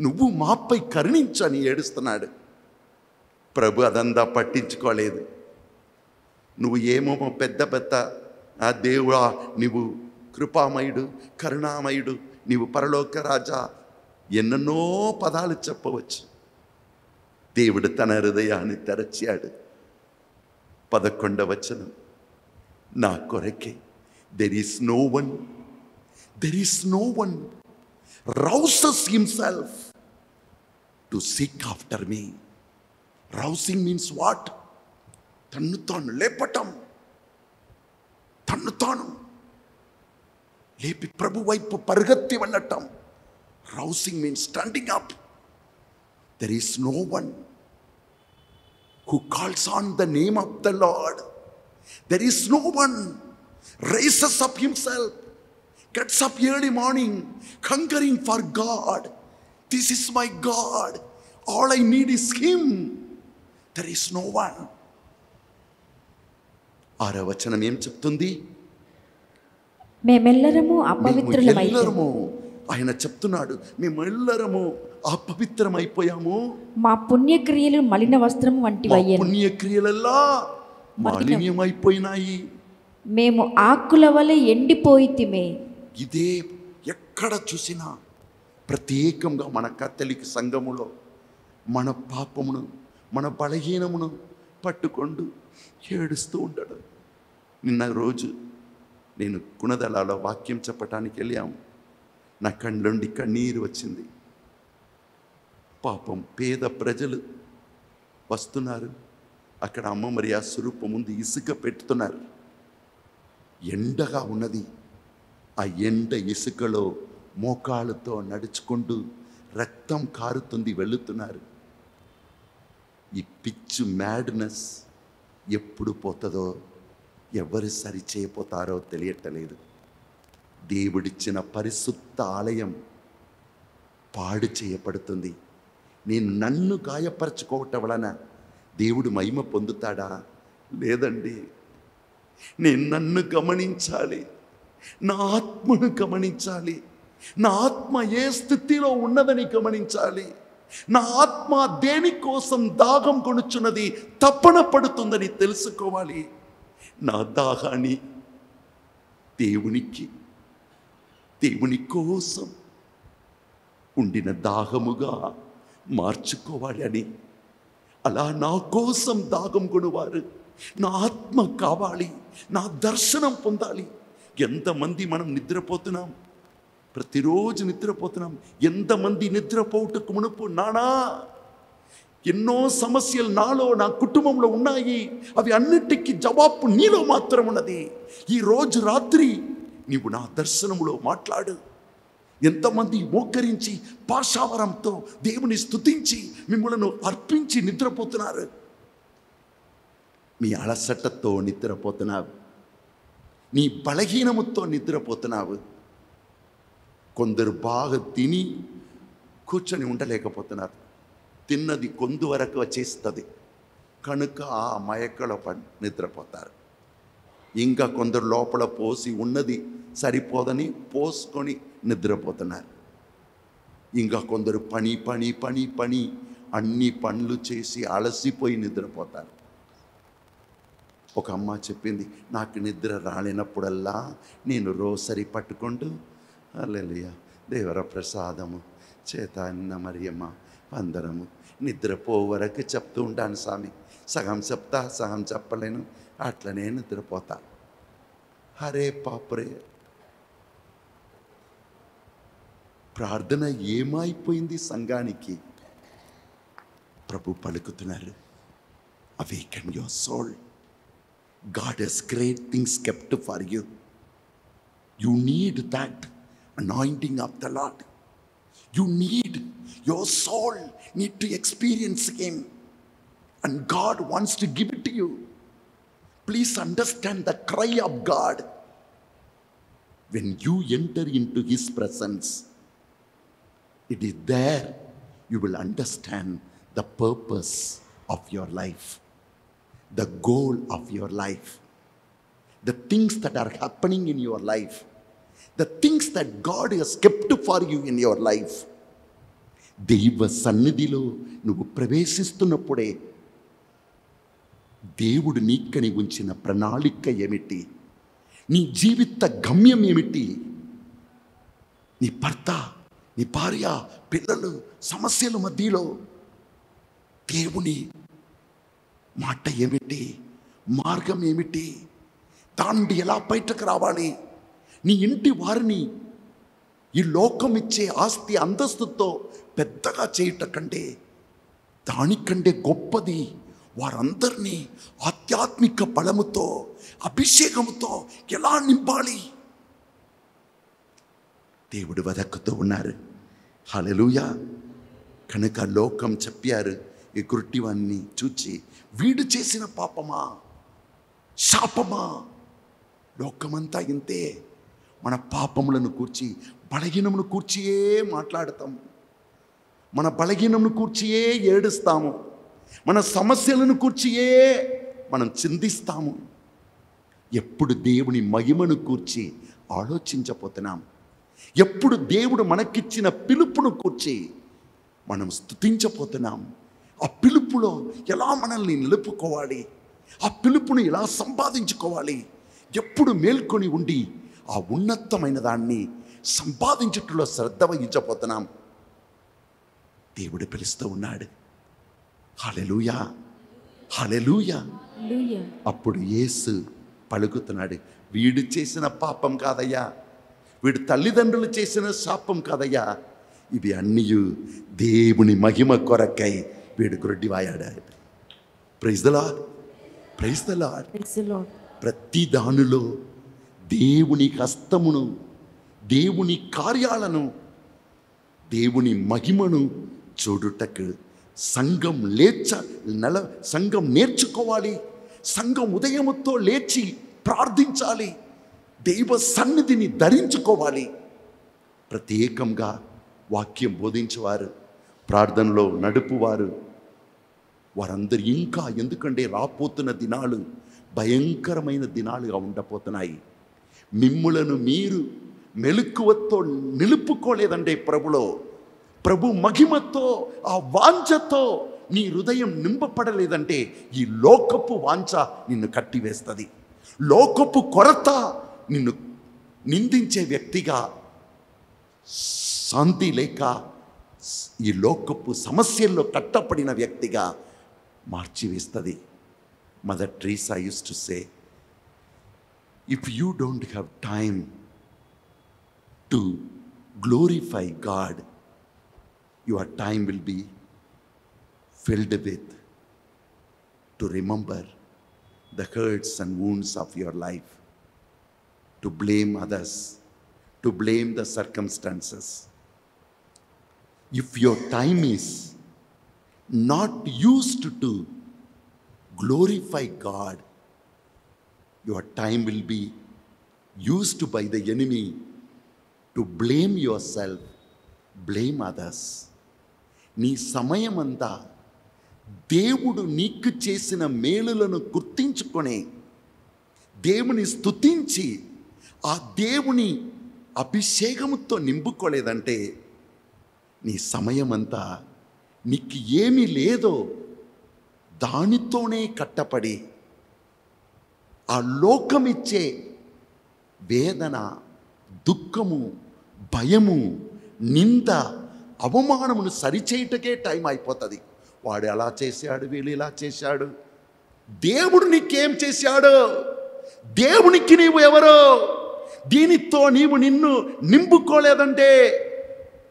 నువ్వు మాపై కరుణించని ఏడుస్తున్నాడు. ప్రభు అదంతా పట్టించుకోలేదు. నువ్వు ఏమో పెద్ద పెద్ద ఆ దేవుడా నీవు కృపామయుడు కరుణామయుడు నీవు పరలోక రాజా ఎన్నెన్నో పదాలు చెప్పవచ్చు. దేవుడు తన హృదయాన్ని తెరచాడు పదకొండవ వచనం. నా కొరకే there is no one there is no one rouses himself to seek after me rousing means what తన్ను తాను లేపటం తన్ను తాను లేపి ప్రభు వైపు పరిగెత్తి వెళ్ళటం rousing means standing up there is no one who calls on the name of the Lord. There is no one raises up himself, gets up early morning, hungering for God. This is my God. All I need is Him. There is no one. ఆరో వచనం ఏం చెప్తుంది
మేమెల్లరము
ఎల్లరము ఆయన చెప్తున్నాడు మేము ఎల్లరము అపవిత్రమైపోయాము
మా పుణ్యక్రియలు మలిన వస్త్రం వంటివయ్యను
పుణ్యక్రియలల్లా మాలిన్యమైపోయినాయి
మేము ఆకుల వలె ఎండిపోయితిమే
ఇదే ఎక్కడ చూసినా ప్రత్యేకంగా మన కత్తలిక సంఘములో మన పాపమును మన బలహీనమును పట్టుకొండు ఏడుస్తూ ఉంటాడు నిన్న రోజు నేను గుణదళాలో వాక్యం చెప్పటానికి వెళ్ళాము నా కళ్ళుండి కన్నీరు వచ్చింది. పాపం పేద ప్రజలు వస్తున్నారు. అక్కడ అమ్మ మరి ఆ స్వరూపం ముందు ఇసుక పెట్టుతున్నారు. ఎండగా ఉన్నది. ఆ ఎండ ఇసుకలో మోకాళ్ళతో నడుచుకుంటూ రక్తం కారుతుంది వెళుతున్నారు. ఈ పిచ్చు మ్యాడ్నెస్ ఎప్పుడు పోతుందో ఎవరు సరి చేయపోతారో తెలియటలేదు. దేవుడిచ్చిన పరిశుద్ధ ఆలయం పాడు చేయబడుతుంది. నేను నన్ను గాయపరచుకోవటం వలన దేవుడు మహిమ పొందుతాడా? లేదండి. నేను నన్ను గమనించాలి. నా ఆత్మను గమనించాలి. నా ఆత్మ ఏ స్థితిలో ఉన్నదని గమనించాలి. నా ఆత్మ దేనికోసం దాహం కొనుచున్నది తప్పన పడుతుందని తెలుసుకోవాలి. నా దాహాన్ని దేవునికి దేవుని కోసం ఉండిన దాహముగా మార్చుకోవాలి అని. అలా నా కోసం దాగం కొనువారు. నా ఆత్మ కావాలి. నా దర్శనం పొందాలి. ఎంతమంది మనం నిద్రపోతున్నాం? ప్రతిరోజు నిద్రపోతున్నాం. ఎంతమంది నిద్రపోవటకు మునుపు? నానా! ఎన్నో సమస్యలు నాలో నా కుటుంబంలో ఉన్నాయి. అవి అన్నిటికీ జవాబు నీలో మాత్రం ఉన్నది. ఈ రోజు రాత్రి నీవు నా దర్శనములో మాట్లాడు. ఎంతమంది మోకరించి పాషావరంతో దేవుని స్తుతించి మిమ్మల్ని అర్పించి నిద్రపోతున్నారు. మీ అలసటతో నిద్రపోతున్నావు. నీ బలహీనముతో నిద్రపోతున్నావు కొందరు బాగా తిని కూర్చొని ఉండలేకపోతున్నారు తిన్నది కొందు వరకు వచ్చేస్తుంది కనుక ఆ మయక్కలో నిద్రపోతారు ఇంకా కొందరు లోపల పోసి ఉన్నది సరిపోదని పోసుకొని నిద్రపోతున్నారు ఇంకా కొందరు పని పని పని పని అన్ని పనులు చేసి అలసిపోయి నిద్రపోతారు ఒక అమ్మ చెప్పింది నాకు నిద్ర రాలేనప్పుడల్లా నేను రోసరి పట్టుకుంటూ అల్లెలుయ దేవర ప్రసాదము చేతాన్న మరియమ్మ అందరము నిద్రపో వరకు చెప్తూ ఉంటాను స్వామి. సగం చెప్తా సగం చెప్పలేను. అట్లనే నిద్రపోతా. హరే పాపరే. ప్రార్థన ఏమైపోయింది సంఘానికి? ప్రభు పలుకుతున్నారు. Awaken your God has great things kept for you. You need that anointing of the Lord. You need, your soul need to experience Him. And God wants to give it to you. Please understand the cry of God. When you enter into His presence, it is there you will understand the purpose of your life. The goal of your life the things that are happening in your life the things that God you kept for you in your life దైవ సన్నిధిలో నువ్వు ప్రవేశిస్తున్నప్పుడే దేవుడు నీక్కని ఉంచిన ప్రణాళిక ఏమిటి? నీ జీవిత గమ్యం ఏమిటి? నీ భర్త నీ భార్య పిల్లలు సమస్యల మధ్యలో దేవుని మాట ఏమిటి? మార్గం ఏమిటి? తాండి ఎలా బయటకు రావాలి? నీ ఇంటి వారిని ఈ లోకం ఇచ్చే ఆస్తి అంతస్తుతో పెద్దగా చేయట కంటే దానికంటే గొప్పది వారందరినీ ఆధ్యాత్మిక బలముతో అభిషేకముతో ఎలా నింపాలి? దేవుడు వెదక్కుతూ ఉన్నారు. హలలుయా కనుక లోకం చెప్పారు ఈ గుడ్డివాన్ని చూచి వీడు చేసిన పాపమా? శాపమా? లోకమంతా ఇంతే. మన పాపములను కూర్చి బలహీనమును కూర్చియే మాట్లాడతాం. మన బలహీనమును కూర్చియే ఏడుస్తాము. మన సమస్యలను కూర్చియే మనం చిందిస్తాము. ఎప్పుడు దేవుని మహిమను కూర్చి ఆలోచించపోతున్నాం ఎప్పుడు దేవుడు మనకిచ్చిన పిలుపును కూర్చి మనం స్తుతించపోతున్నాం ఆ పిలుపులో ఎలా మనల్ని నిలుపుకోవాలి? ఆ పిలుపును ఎలా సంపాదించుకోవాలి? ఎప్పుడు మేల్కొని ఉండి ఆ ఉన్నతమైన దాన్ని సంపాదించుటలో శ్రద్ధ వహించబోతున్నాం. దేవుడు పిలుస్తూ ఉన్నాడు. హలెలూయా హలెలూయా అప్పుడు యేసు పలుకుతున్నాడు. వీడు చేసిన పాపం కాదయ్యా. వీడు తల్లిదండ్రులు చేసిన శాపం కాదయ్యా. ఇవి అన్నీ దేవుని మహిమ కొరకై వీడు గుడ్డివాయాడు praise the lord
praise the.
ప్రతి దానిలో దేవుని హస్తమును దేవుని కార్యాలను దేవుని మహిమను చూడుటకు సంఘం లేచ నెల సంఘం నేర్చుకోవాలి సంఘం ఉదయముతో లేచి ప్రార్థించాలి దైవ సన్నిధిని ధరించుకోవాలి ప్రత్యేకంగా వాక్యం బోధించేవారు ప్రార్థనలో నడుపువారు వారందరూ ఇంకా ఎందుకంటే రాపోతున్న దినాలు భయంకరమైన దినాలుగా ఉండపోతున్నాయి మిమ్ములను మీరు మెలకువతో నిలుపుకోలేదంటే ప్రభులో. ప్రభు మహిమతో ఆ వాంఛతో నీ హృదయం నింపబడలేదంటే ఈ లోకపు వాంఛ నిన్ను కట్టివేస్తుంది. లోకపు కొరత నిన్ను నిందించే వ్యక్తిగా శాంతి లేక ఈ లోకపు సమస్యల్లో కట్టపడిన వ్యక్తిగా మార్చివేస్తుంది mother Teresa used to say if you don't have time to glorify God your time will be filled with to remember the hurts and wounds of your life to blame others to blame the circumstances if your time is not used to glorify God your time will be used by the enemy to blame yourself blame others నీ సమయం అంతా దేవుడు నీకు చేసిన మేలులను గుర్తించుకొని దేవుని స్తుతించి ఆ దేవుని అభిషేకముతో నింపుకోలేదంటే నీ సమయమంతా నీకు ఏమీ లేదో దానితోనే కట్టపడి ఆ లోకమిచ్చే వేదన దుఃఖము భయము నింద అవమానమును సరిచేయటకే టైం అయిపోతుంది. వాడు ఎలా చేశాడు? వీళ్ళు ఇలా చేశాడు. దేవుడు నీకేం చేశాడు? దేవునికి నీవు ఎవరో? దీనితో నీవు నిన్ను నింపుకోలేదంటే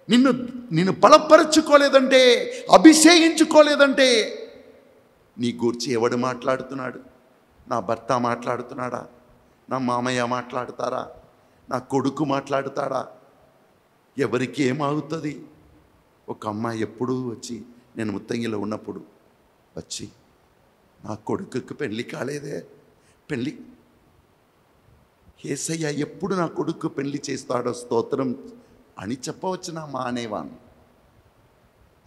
నిన్ను నిన్ను బలపరచుకోలేదంటే అభిషేకించుకోలేదంటే నీ గూర్చి ఎవడు మాట్లాడుతున్నాడు? నా భర్త మాట్లాడుతున్నాడా? నా మామయ్య మాట్లాడతారా? నా కొడుకు మాట్లాడతాడా? ఎవరికి ఏమవుతుంది ఒక అమ్మాయి ఎప్పుడూ వచ్చి నేను ముత్తంగిలో ఉన్నప్పుడు వచ్చి నా కొడుకుకి పెళ్ళి కాలేదే? పెళ్ళి? ఏసయ్య ఎప్పుడు నా కొడుకు పెళ్ళి చేస్తాడో స్తోత్రం అని చెప్పవచ్చునా మా అనేవాను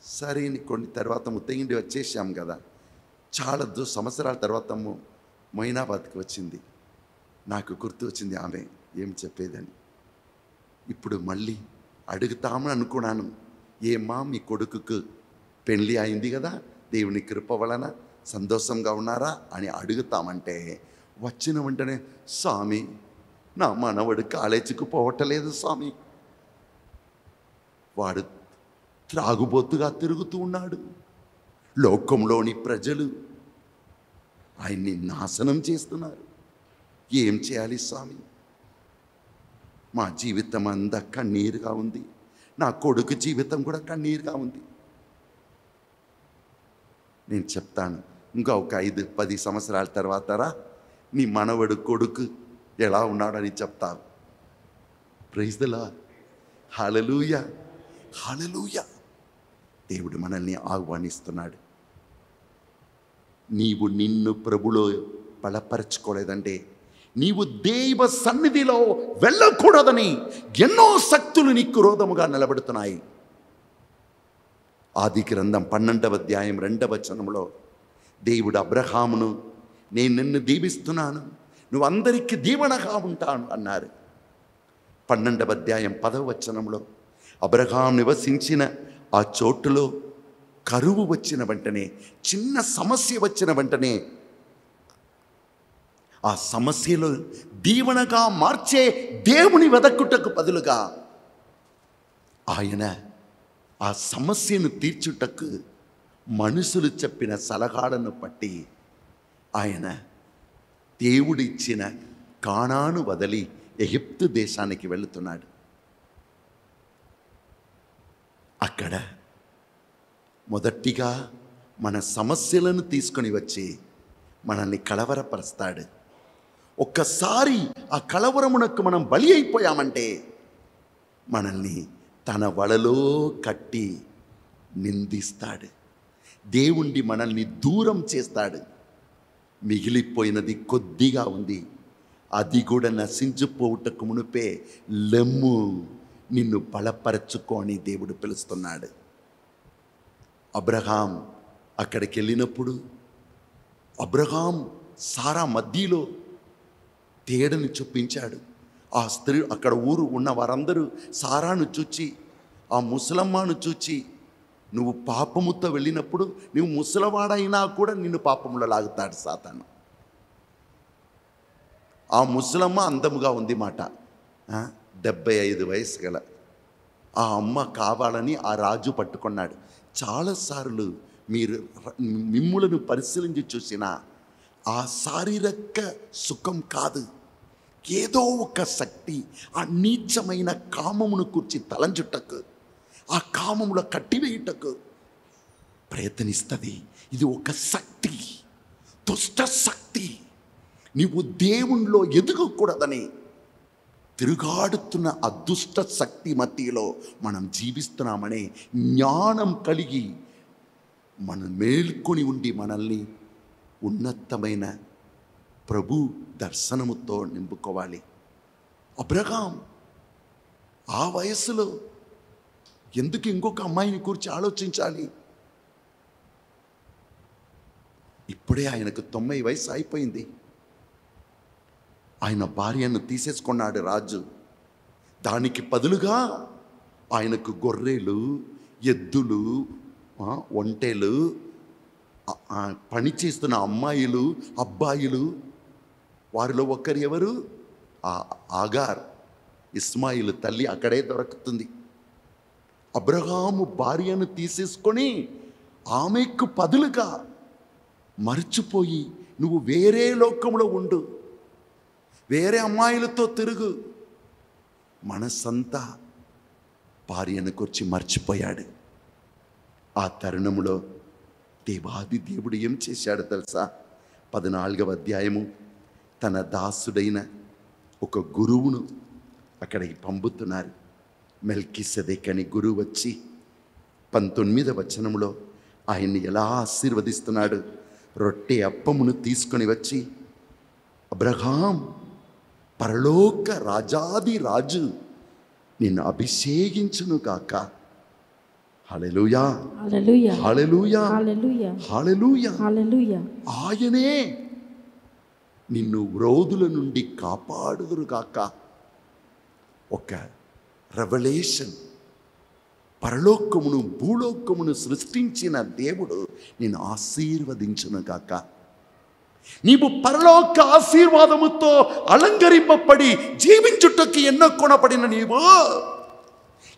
సరే అని కొన్ని తర్వాత ముత్తగిండి వచ్చేసాం కదా. చాలా దు సంవత్సరాల తర్వాత మొ- మొయినాబాద్కి వచ్చింది. నాకు గుర్తు వచ్చింది ఆమె ఏం చెప్పేదని. ఇప్పుడు మళ్ళీ అడుగుతామని అనుకున్నాను. ఏమా మీ కొడుకుకు పెళ్ళి అయింది కదా దేవుని కృప వలన సంతోషంగా ఉన్నారా అని అడుగుతామంటే వచ్చిన వెంటనే స్వామి నా మనవడు కాలేజీకి పోవటలేదు స్వామి. వాడు త్రాగుబోతుగా తిరుగుతూ ఉన్నాడు. లోకంలోని ప్రజలు ఆయన్ని నాశనం చేస్తున్నారు. ఏం చేయాలి స్వామి? మా జీవితం అంతా కన్నీరుగా ఉంది. నా కొడుకు జీవితం కూడా కన్నీరుగా ఉంది. నేను చెప్తాను ఇంకా ఒక ఐదు పది సంవత్సరాల తర్వాత రా. నీ మనవడు కొడుకు ఎలా ఉన్నాడని చెప్తావు. ప్రైజ్దలా హలలుయా హలలుయ దేవుడు మనల్ని ఆహ్వానిస్తున్నాడు. నీవు నిన్ను ప్రభులో బలపరచుకోలేదంటే నీవు దైవ సన్నిధిలో వెళ్ళకూడదని ఎన్నో శక్తులు నీకు రోధముగా నిలబడుతున్నాయి. ఆది గ్రంథం పన్నెండవ అధ్యాయం రెండవ వచనంలో దేవుడు అబ్రహామును నేను నిన్ను దీవిస్తున్నాను నువ్వు అందరికీ దీవెనగా ఉంటాను అన్నారు. పన్నెండవ అధ్యాయం పదవ వచనంలో అబ్రహాం నివసించిన ఆ చోటులో కరువు వచ్చిన వెంటనే చిన్న సమస్య వచ్చిన వెంటనే ఆ సమస్యలు దీవెనగా మార్చే దేవుని వెదక్కుటకు బదులుగా ఆయన ఆ సమస్యను తీర్చుటకు మనుషులు చెప్పిన సలహాలను పట్టి ఆయన దేవుడిచ్చిన కానాను వదిలి ఎగిప్తు దేశానికి వెళుతున్నాడు. అక్కడ మొదటిగా మన సమస్యలను తీసుకొని వచ్చి మనల్ని కలవరపరుస్తాడు. ఒక్కసారి ఆ కలవరమునకు మనం బలి అయిపోయామంటే మనల్ని తన వలలో కట్టి నిందిస్తాడు. దేవుణ్ణి మనల్ని దూరం చేస్తాడు. మిగిలిపోయినది కొద్దిగా ఉంది. అది కూడా నశించిపోవుటకు మునుపే లెమ్ము. నిన్ను బలపరచుకొని దేవుడు పిలుస్తున్నాడు. అబ్రహాం అక్కడికి వెళ్ళినప్పుడు అబ్రహాం సారా మధ్యలో తేడని చూపించాడు. ఆ స్త్రీ అక్కడ ఊరు ఉన్న వారందరూ సారాను చూచి ఆ ముసలమ్మను చూచి నువ్వు పాపముతో వెళ్ళినప్పుడు నువ్వు ముసలవాడైనా కూడా నిన్ను పాపంలో లాగుతాడు సాతాను. ఆ ముసలమ్మ అందముగా ఉంది మాట. డెబ్బై ఐదు వయసు గల ఆ అమ్మ కావాలని ఆ రాజు పట్టుకున్నాడు. చాలాసార్లు మీరు మిమ్ములను పరిశీలించి చూసిన ఆ శారీరక సుఖం కాదు. ఏదో ఒక శక్తి ఆ నీచమైన కామమును కూర్చి తలంచుటకు ఆ కామములో కట్టివేయుటకు ప్రయత్నిస్తుంది. ఇది ఒక శక్తి దుష్ట శక్తి. నీవు దేవునిలో ఎదగకూడదని తిరుగాడుతున్న అదృష్ట శక్తి మధ్యలో మనం జీవిస్తున్నామనే జ్ఞానం కలిగి మనం మేల్కొని ఉండి మనల్ని ఉన్నతమైన ప్రభు దర్శనముతో నింపుకోవాలి. అబ్రహాం ఆ వయస్సులో ఎందుకు ఇంకొక అమ్మాయిని కూర్చి ఆలోచించాలి? ఇప్పుడే ఆయనకు తొంభై వయసు అయిపోయింది. ఆయన భార్యను తీసేసుకున్నాడు రాజు. దానికి బదులుగా ఆయనకు గొర్రెలు ఎద్దులు ఒంటెలు పనిచేస్తున్న పని చేస్తున్న అమ్మాయిలు అబ్బాయిలు వారిలో ఒకరు ఎవరు? ఆ ఆగార్ ఇస్మాయిల్ తల్లి అక్కడే దొరుకుతుంది. అబ్రహాము భార్యను తీసేసుకొని ఆమెకు పదులుగా మర్చిపోయి నువ్వు వేరే లోకంలో ఉండు. వేరే అమ్మాయిలతో తిరుగు. మనసంతా భార్యను కూర్చి మర్చిపోయాడు. ఆ తరుణములో దేవాది దేవుడు ఏం చేశాడు తెలుసా? పద్నాలుగవ అధ్యాయము తన దాసుడైన ఒక గురువును అక్కడికి పంపుతున్నారు. మెల్కిసదేక్ అని గురువు వచ్చి పంతొమ్మిదవ వచనంలో ఆయన్ని ఎలా ఆశీర్వదిస్తున్నాడు? రొట్టె అప్పమును తీసుకొని వచ్చి అబ్రహాం పరలోక రాజాది రాజు నిన్ను అభిషేకించును కాక హల్లెలూయా.
హల్లెలూయా.
హల్లెలూయా. ఆయనే నిన్ను వ్రోధుల నుండి కాపాడుదురుగాక ఒక రెవల్యూషన్ పరలోకమును భూలోకమును సృష్టించిన దేవుడు నేను ఆశీర్వదించును గాక. నీవు పరలోక ఆశీర్వాదముతో అలంకరింపబడి జీవించుటకి ఎన్నో కొనపడిన నీవు?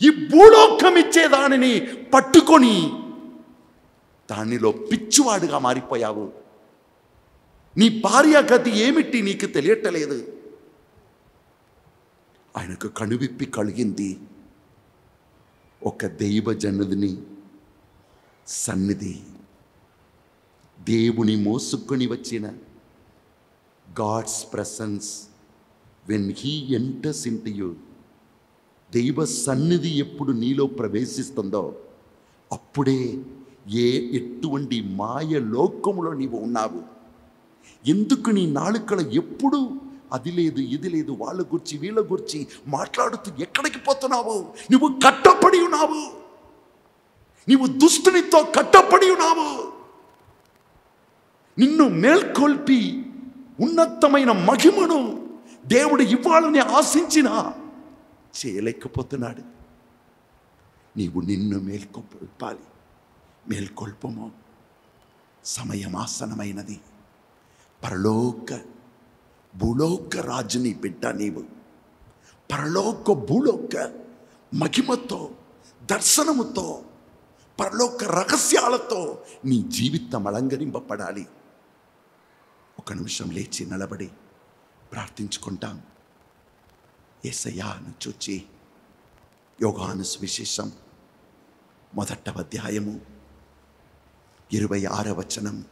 ఈ భూలోకం ఇచ్చే దానిని పట్టుకొని దానిలో పిచ్చివాడుగా మారిపోయావు. నీ భార్య గతి ఏమిటి నీకు తెలియటలేదు. ఆయనకు కనువిప్పి కలిగింది. ఒక దైవ జనుదిని సన్నిధి. దేవుని మోసుకొని వచ్చిన God's presence when he enters into you దైవ సన్నిధి ఎప్పుడు నీలో ప్రవేశిస్తుందో అప్పుడే ఏ ఎటువంటి మాయ లోకములో నీవు ఉన్నావు. ఎందుకు నీ నాలుకల ఎప్పుడు అది లేదు ఇది లేదు వాళ్ళ గురించి వీళ్ళ గురించి మాట్లాడుతూ ఎక్కడికి పోతున్నావు? నువ్వు కట్టపడి ఉన్నావు. నీవు దుష్టునితో కట్టపడి ఉన్నావు. నిన్ను మేల్కొల్పి ఉన్నతమైన మహిమను దేవుడు ఇవ్వాలని ఆశించిన చేయలేకపోతున్నాడు. నీవు నిన్ను మేల్కొల్పాలి. మేల్కొల్పము సమయమాసనమైనది. పరలోక భూలోక రాజుని బిడ్డ నీవు. పరలోక భూలోక మహిమతో దర్శనముతో పరలోక రహస్యాలతో నీ జీవితం అలంకరింపబడాలి. ఒక నిమిషం లేచి నిలబడి ప్రార్థించుకుంటాం. ఏసయ్యాను చూచి. యోగాను సువిశేషం. మొదట అధ్యాయము ఇరవై ఆరవ వచనం.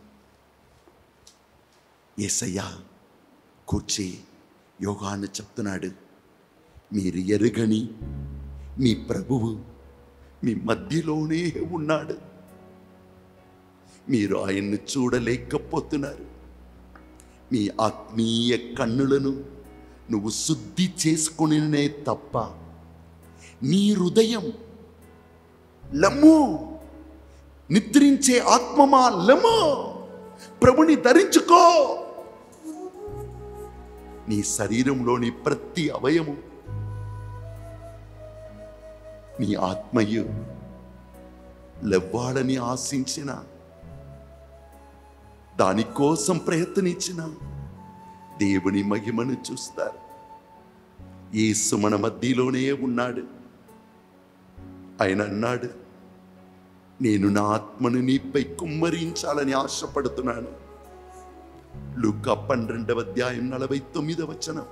ఏసయ్యా కూర్చి. యోగాను చెప్తున్నాడు మీరు ఎరుగని మీ ప్రభువు మీ మధ్యలోనే ఉన్నాడు. మీరు ఆయన్ని చూడలేకపోతున్నారు. మీ ఆత్మీయ కన్నులను నువ్వు శుద్ధి చేసుకునే తప్ప నీ హృదయం లమ్ము నిద్రించే ఆత్మమా లము. ప్రభుని ధరించుకో. నీ శరీరంలోని ప్రతి అవయము నీ ఆత్మయు లెవ్వాడని ఆశించిన దానికోసం ప్రయత్నించిన. దేవుని మహిమను చూస్తారు. యేసు మన మధ్యలోనే ఉన్నాడు. ఆయన అన్నాడు నేను నా ఆత్మను నీపై కుమ్మరించాలని ఆశపడుతున్నాను. లుక్క పన్నెండవ అధ్యాయం నలభై తొమ్మిదవ వచనం.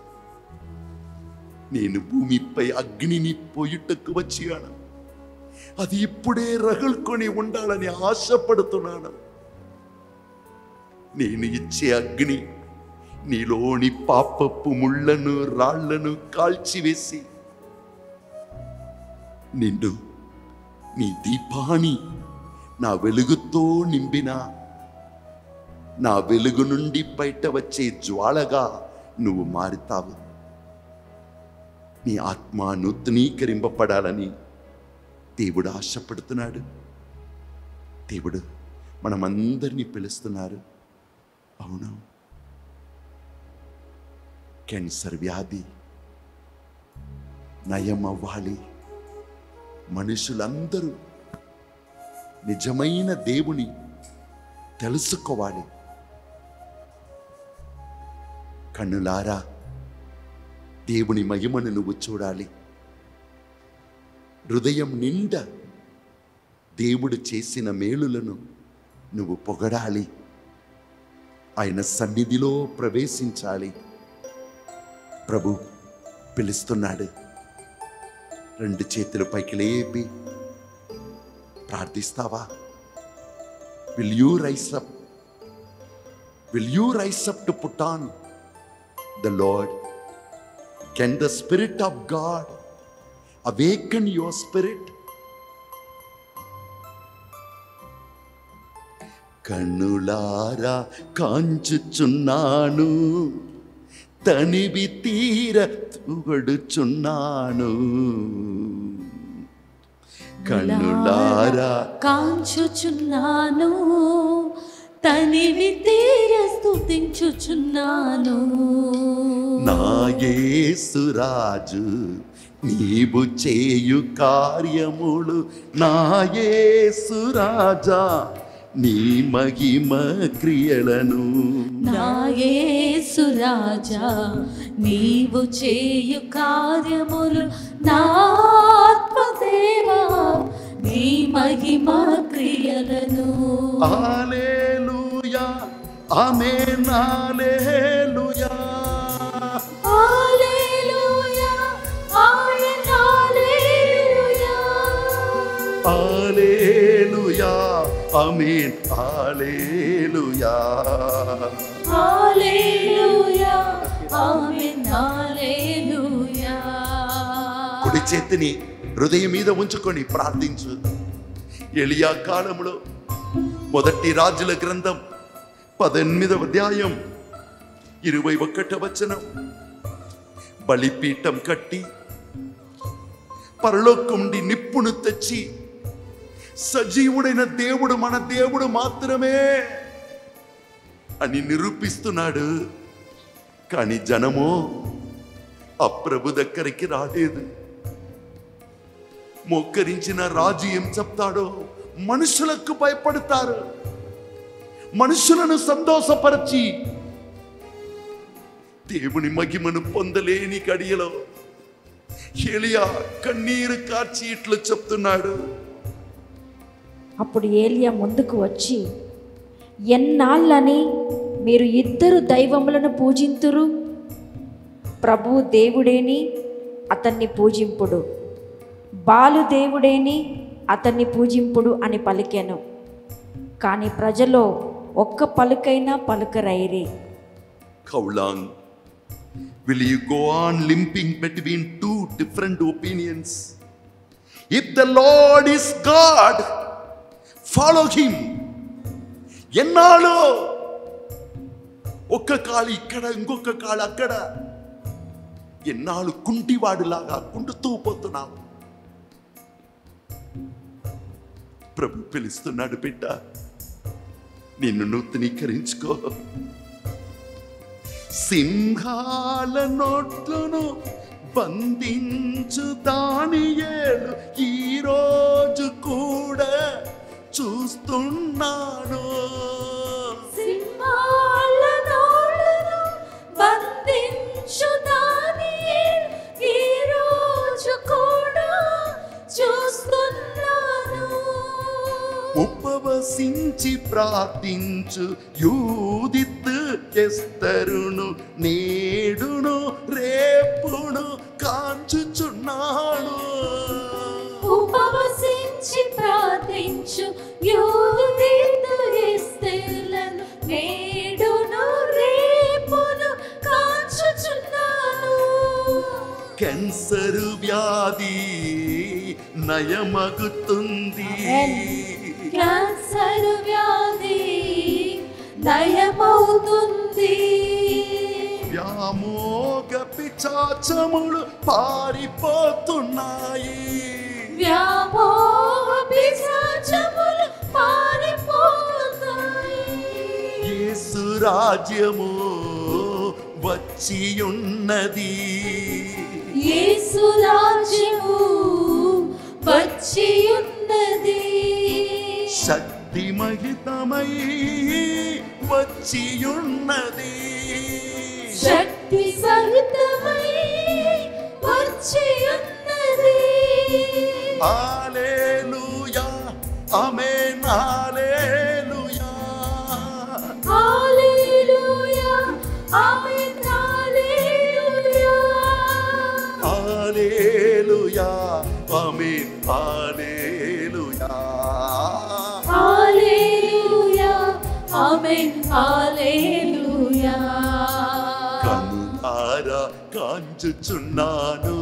నేను భూమిపై అగ్నిని పోయిటకు వచ్చాను. అది ఇప్పుడే రగులుకొని ఉండాలని ఆశపడుతున్నాను. నేను ఇచ్చే అగ్ని నీలోని పాపపు ముళ్ళను రాళ్ళను కాల్చివేసి నిన్ను నీ దీపాన్ని నా వెలుగుతో నింపిన నా వెలుగు నుండి బయట వచ్చే జ్వాలగా నువ్వు మారుతావు. నీ ఆత్మ నూతనీకరింపబడాలని దేవుడు ఆశపడుతున్నాడు. దేవుడు మనమందరినీ పిలుస్తున్నారు అవును. క్యాన్సర్ వ్యాధి నయం అవ్వాలి మనుషులందరూ నిజమైన దేవుని తెలుసుకోవాలి. కన్నులారా దేవుని మహిమను నువ్వు చూడాలి. హృదయం నిండా దేవుడు చేసిన మేలులను నువ్వు పొగడాలి. ఆయన సన్నిధిలో ప్రవేశించాలి. ప్రభు పిలుస్తున్నాడు. రెండు చేతులు పైకి లేపి ప్రార్థిస్తావా? Will you rise up will you rise up to put on the lord can the spirit of God awaken your spirit కన్నులారా కాంచుచున్నాను తనివి తీర తుగడుచున్నాను. కన్నులారా
కాంచుచున్నాను తనివి తీర స్తుతించుచున్నాను.
నా యేసురాజు నీవు చేయు కార్యములు నాయేసు రాజా. నీ మహిమ క్రియలను.
నా యేసు రాజా నీవు చేయు కార్యములు నా ఆత్మదేవా నీ మహిమ క్రియలను.
హల్లెలూయా. ఆమేన్ హల్లెలూయా.
ఆమేన్. హల్లెలూయా.
కుడి చేతిని హృదయం మీద ఉంచుకొని ప్రార్థించు. ఎలియా కాలంలో మొదటి రాజుల గ్రంథం పద్దెనిమిదవ అధ్యాయం ఇరవై ఒకట వచనం. బలిపీఠం కట్టి పరలోకండి నిప్పును తెచ్చి సజీవుడైన దేవుడు మన దేవుడు మాత్రమే అని నిరూపిస్తున్నాడు. కానీ జనము ఆ ప్రభు దగ్గరికి రాలేదు. మోకరించిన రాజు ఏం చెప్తాడో మనుషులకు భయపడతారు. మనుషులను సంతోషపరచి దేవుని మహిమను పొందలేని కడియలో ఏలియా కన్నీరు కార్చి ఇట్లు చెప్తున్నాడు.
అప్పుడు ఏలియా ముందుకు వచ్చి ఎన్నాళ్ళని మీరు ఇద్దరు దైవములను పూజింతురు? ప్రభు దేవుడేని అతన్ని పూజింపుడు. బాలు దేవుడేని అతన్ని పూజింపుడు అని పలికాను. కానీ ప్రజలో ఒక్క పలుకైనా పలుకరైరి.
How long will you go on limping between between different opinions if the lord is God follow him ఎన్నాళ్ళు ఒక్క కాలు ఇక్కడ ఇంకొక కాలు అక్కడ. ఎన్నాళ్ళు కుంటివాడిలాగా కుంటుతూ పోతున్నావు ప్రభు పిలుస్తున్నాడు బిడ్డ నిన్ను నూతనీకరించుకో. సింహాల నోట్లను బంధించు దాని ఏడు ఈరోజు కూడా. చూస్తున్నాను. ఉపవసించి ప్రార్థించు యూదిత్ ఎస్తరును నేడును నయమగుతుంది.
క్యాన్సర్ వ్యాధి నయమవుతుంది.
వ్యామోగ పిచాచములు పారిపోతున్నాయి.
వ్యామోహ పిశాచములు పారిపోతున్నాయి.
యేసు రాజ్యము వచ్చి ఉన్నది
యేసు రాజ్యము
శక్తి మహితమై వచ్చి ఉన్నది
శక్తి సహితమై వచ్చి ఉన్నది
హల్లెలూయా ఆమేన్ హల్లెలూయా
హల్లెలూయా ఆమేన్ హల్లెలూయా
హల్లెలూయా ఆమేన్ హల్లెలూయా కనులారా కాంచుచున్నాను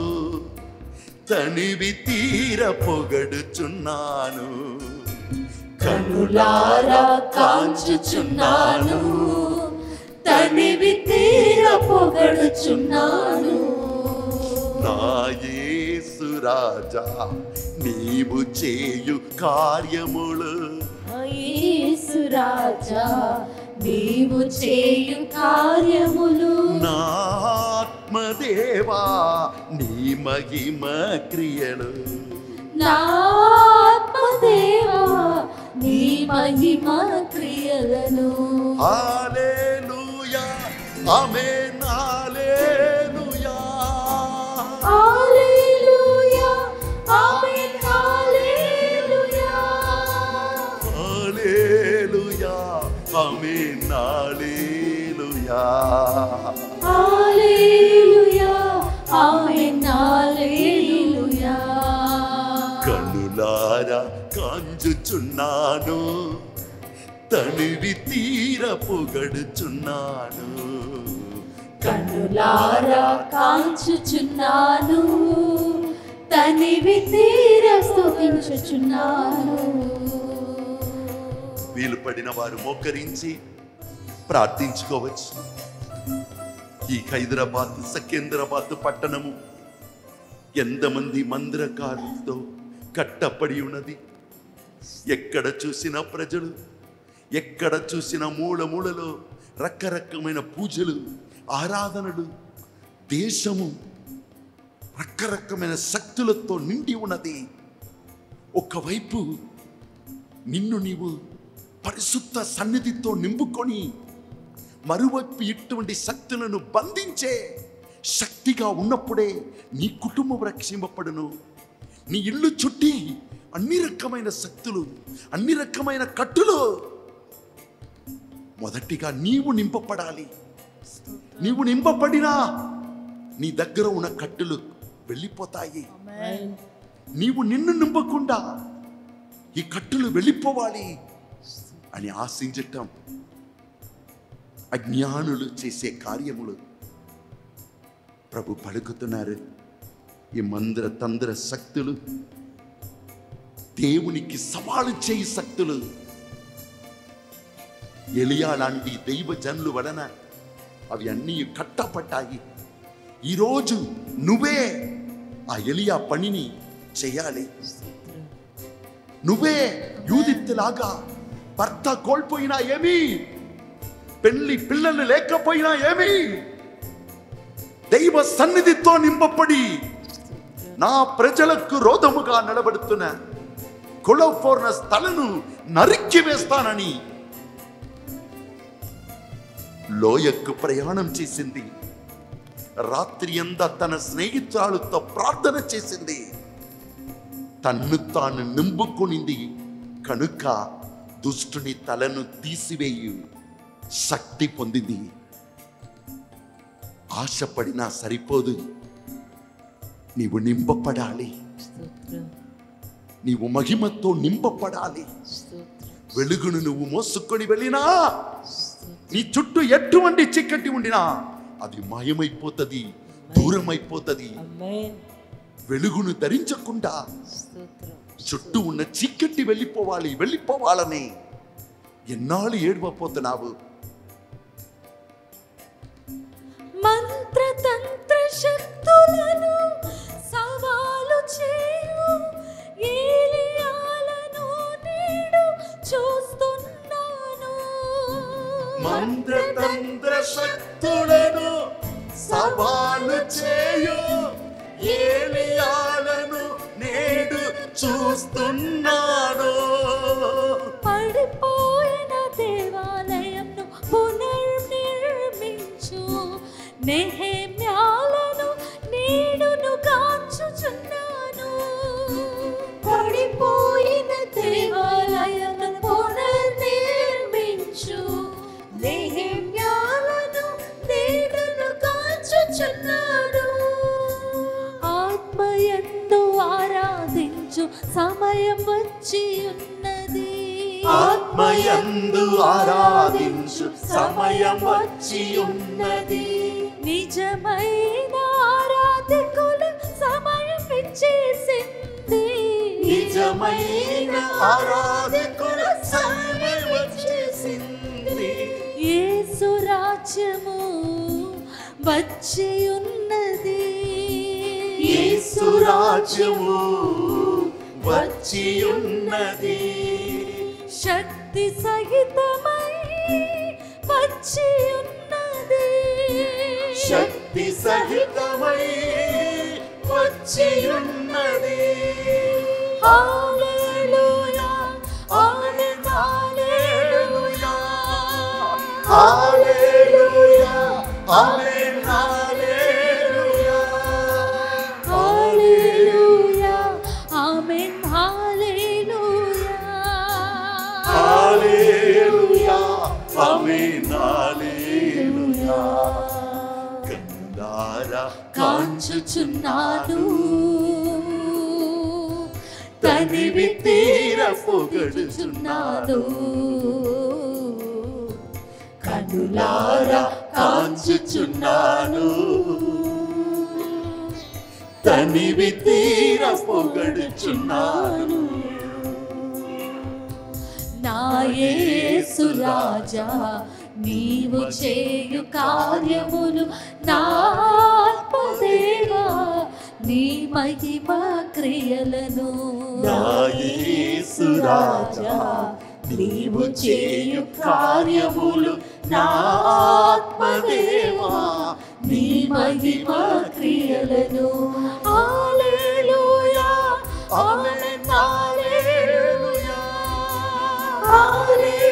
తనివి తీర పొగడుచున్నాను
కనులారా కాంచుచున్నాను తనివి తీర పొగడుచున్నాను.
నా యేసు రాజా నీవు చేయు కార్యములు.
యేసు రాజా నీవు చేయు కార్యములు.
నా ఆత్మదేవా నీ మహిమ క్రియలు.
నా ఆత్మదేవా నీ మహిమ క్రియలను.
హల్లెలూయా కాంచుచున్నాను తనివి తీర పొగడుచున్నాను.
కన్నులారా కాంచుచున్నాను. తనివి తీర స్తుతించుచున్నాను.
వీలు పడిన వారు మోకరించి ప్రార్థించుకోవచ్చు. ఈ హైదరాబాద్ సికింద్రాబాద్ పట్టణము ఎంతమంది మందిరకారులతో కట్టపడి ఉన్నది? ఎక్కడ చూసిన ప్రజలు ఎక్కడ చూసిన మూల మూలలో రకరకమైన పూజలు ఆరాధనలు దేశము రకరకమైన శక్తులతో నిండి ఉన్నది. ఒకవైపు నిన్ను నీవు పరిశుద్ధ సన్నిధితో నింపుకొని మరువైపు ఇటువంటి శక్తులను బంధించే శక్తిగా ఉన్నప్పుడే నీ కుటుంబం రక్షింపబడును. నీ ఇల్లు చుట్టి అన్ని రకమైన శక్తులు అన్ని రకమైన కట్టులు మొదటిగా నీవు నింపబడాలి. నీవు నింపబడినా నీ దగ్గర ఉన్న కట్టులు వెళ్ళిపోతాయి. నీవు నిన్ను నింపకుండా ఈ కట్టులు వెళ్ళిపోవాలి అని ఆశించటం అజ్ఞానులు చేసే కార్యములు. ప్రభు పలుకుతున్నారు. ఈ మంద్ర తంద్ర శక్తులు దేవునికి సవాలు చేయి శక్తులు. ఎలియా లాంటి దైవ జనులు వలన అవి అన్నీ కట్టపట్టాయి ఈరోజు నువ్వే ఆ ఎలియా పనిని చేయాలి. నువ్వే యూదిత్తులాగా భర్త కోల్పోయినా ఏమి? పెళ్ళి పిల్లలు లేకపోయినా ఏమి? దైవ సన్నిధితో నింపబడి నా ప్రజలకు రోధముగా నిలబడుతున్నా కులపూర్ణ స్థలను నరికి వేస్తానని లోయకు ప్రయాణం చేసింది. రాత్రి అంతా తన స్నేహితురాలతో ప్రార్థన చేసింది. తన్ను తాను నింపుకొనింది. కనుక దుష్టుని తలను తీసివేయు. శక్తి పొందింది. ఆశపడినా సరిపోదు. నీవు నింపపడాలి నీవు మహిమతో నింపపడాలి వెలుగును నువ్వు మోసుకొని వెళ్ళినా నీ చుట్టూ ఎటువంటి చిక్కటి ఉండినా అది మాయమైపోతుంది దూరమైపోతుంది. వెలుగును ధరించకుండా చుట్టూ ఉన్న చీకటి వెళ్ళిపోవాలి వెళ్ళిపోవాలని ఎన్నాళ్ళు ఏడవపోతున్నావు
మంత్రతంత్ర శక్తులను సవాలు చేయు చూస్తున్నాను.
మంత్రతంత్ర శక్తులను సవాలు చేయు. ఏలియాలను నేడు చూస్తున్నాను
పడిపోయిన దేవాలయంను పునర్నిర్మించు. నెహెమ్యాలను నేడును కాంచుచున్నాను పడిపోయిన దేవాలయను పునర్నిర్మించు. నెహెమ్యాలను నేడును కాంచుచున్నాను. ఆత్మయందు ఆరాధించు సమయం వచ్చి ఉన్నది.
ఆత్మయందు ఆరాధించు సమయం వచ్చి ఉన్నది.
నిజమైన ఆరాధకులు సమయం ఇచ్చేసింది
నిజమైన ఆరాధకుల సమయం వచ్చేసింది
యేసు రాజ్యము వచ్చి ఉన్నది
యేసు రాజ్యము వచ్చి ఉన్నది
శక్తి సహితమై వచ్చి ఉన్నది
శక్తి సహితమై వచ్చి Hallelujah,
Amen, Hallelujah, Hallelujah,
Amen, Hallelujah, Hallelujah,
Amen, Hallelujah, Hallelujah,
Amen, Hallelujah. കണ്ടാര Kanchu
ചുന്നാലൂ
తనివి తీర పొగడుచున్నాను. కనులారా కాంచుచున్నాను. తనివి తీర పొగడుచున్నాను.
నాయేసు రాజా నీవు చేయు కార్యములు నా దేవా నీ మహిమ క్రియలను.
రాజా నీవు చేయు కార్యములు నా ఆత్మదేవా
నీ మహిమ క్రియలను. హల్లెలూయా. Hallelujah hallelujah.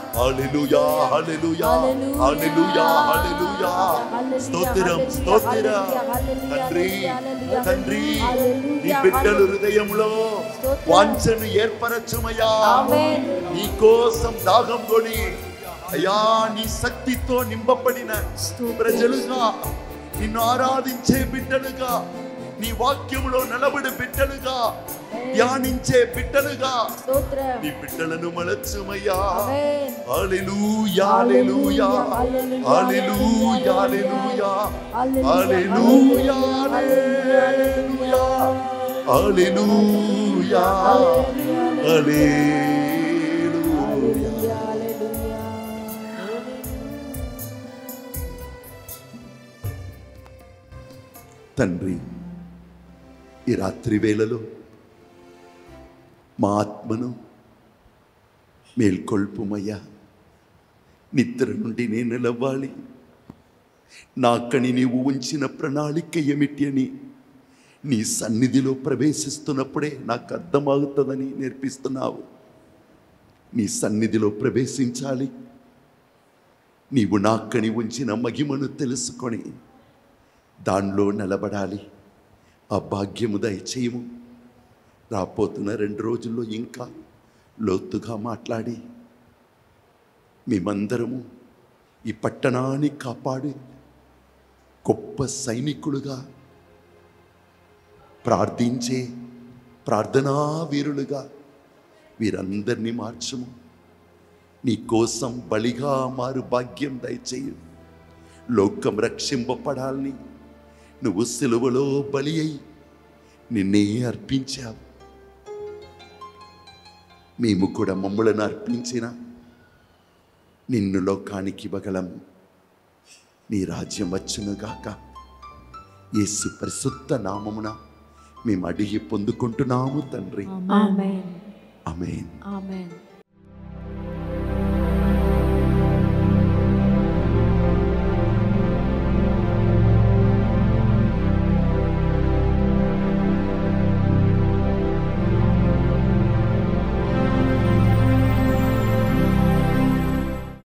Hallelujah hallelujah hallelujah హల్లెలూయా స్తోత్రం స్తోత్రం. తండ్రి తండ్రి నీ బిడ్డల హృదయంలో వాంఛను ఏర్పరచుమయ్యా. నీ కోసం దాహం కొని అయ్యా నీ శక్తితో నింపబడిన ప్రజలుగా నిన్ను ఆరాధించే బిడ్డలుగా నీ వాక్యములో నిలబడి బిడ్డలుగా ధ్యానించే బిడ్డలుగా. నీ బిడ్డలను మలచుమయ్యా. హల్లెలూయా hallelujah. Hallelujah hallelujah hallelujah hallelujah hallelujah హల్లెలూయా. తండ్రి ఈ రాత్రి వేళలో మా ఆత్మను మేల్కొల్పుమయ్యా. నిద్ర నుండి నేను లవ్వాలి నాకని నీవు ఉంచిన ప్రణాళిక ఏమిటి అని నీ సన్నిధిలో ప్రవేశిస్తున్నప్పుడే నాకు అర్థమవుతుందని నేర్పిస్తున్నావు. నీ సన్నిధిలో ప్రవేశించాలి. నీవు నాక్కని ఉంచిన మహిమను తెలుసుకొని దానిలో నిలబడాలి. ఆ భాగ్యము దయచేయము. రాపోతున్న రెండు రోజుల్లో ఇంకా లోతుగా మాట్లాడి మేమందరము ఈ పట్టణాన్ని కాపాడి గొప్ప సైనికులుగా ప్రార్థించే ప్రార్థనా వీరులుగా వీరందరినీ మార్చము. నీ కోసం బలిగా మారు భాగ్యం దయచేయు లోకం రక్షింపబడాలని నువ్వు సిలువలో బలి అయి నిన్నే అర్పించావు. మేము కూడా మమ్మలను అర్పించిన నిన్ను లోకానికి ఇవ్వగలం. నీ రాజ్యం వచ్చునుగాక యేసు పరిశుద్ధ నామమున మేము అడిగి పొందుకుంటున్నాము తండ్రి.
ఆమెన్. ఆమెన్.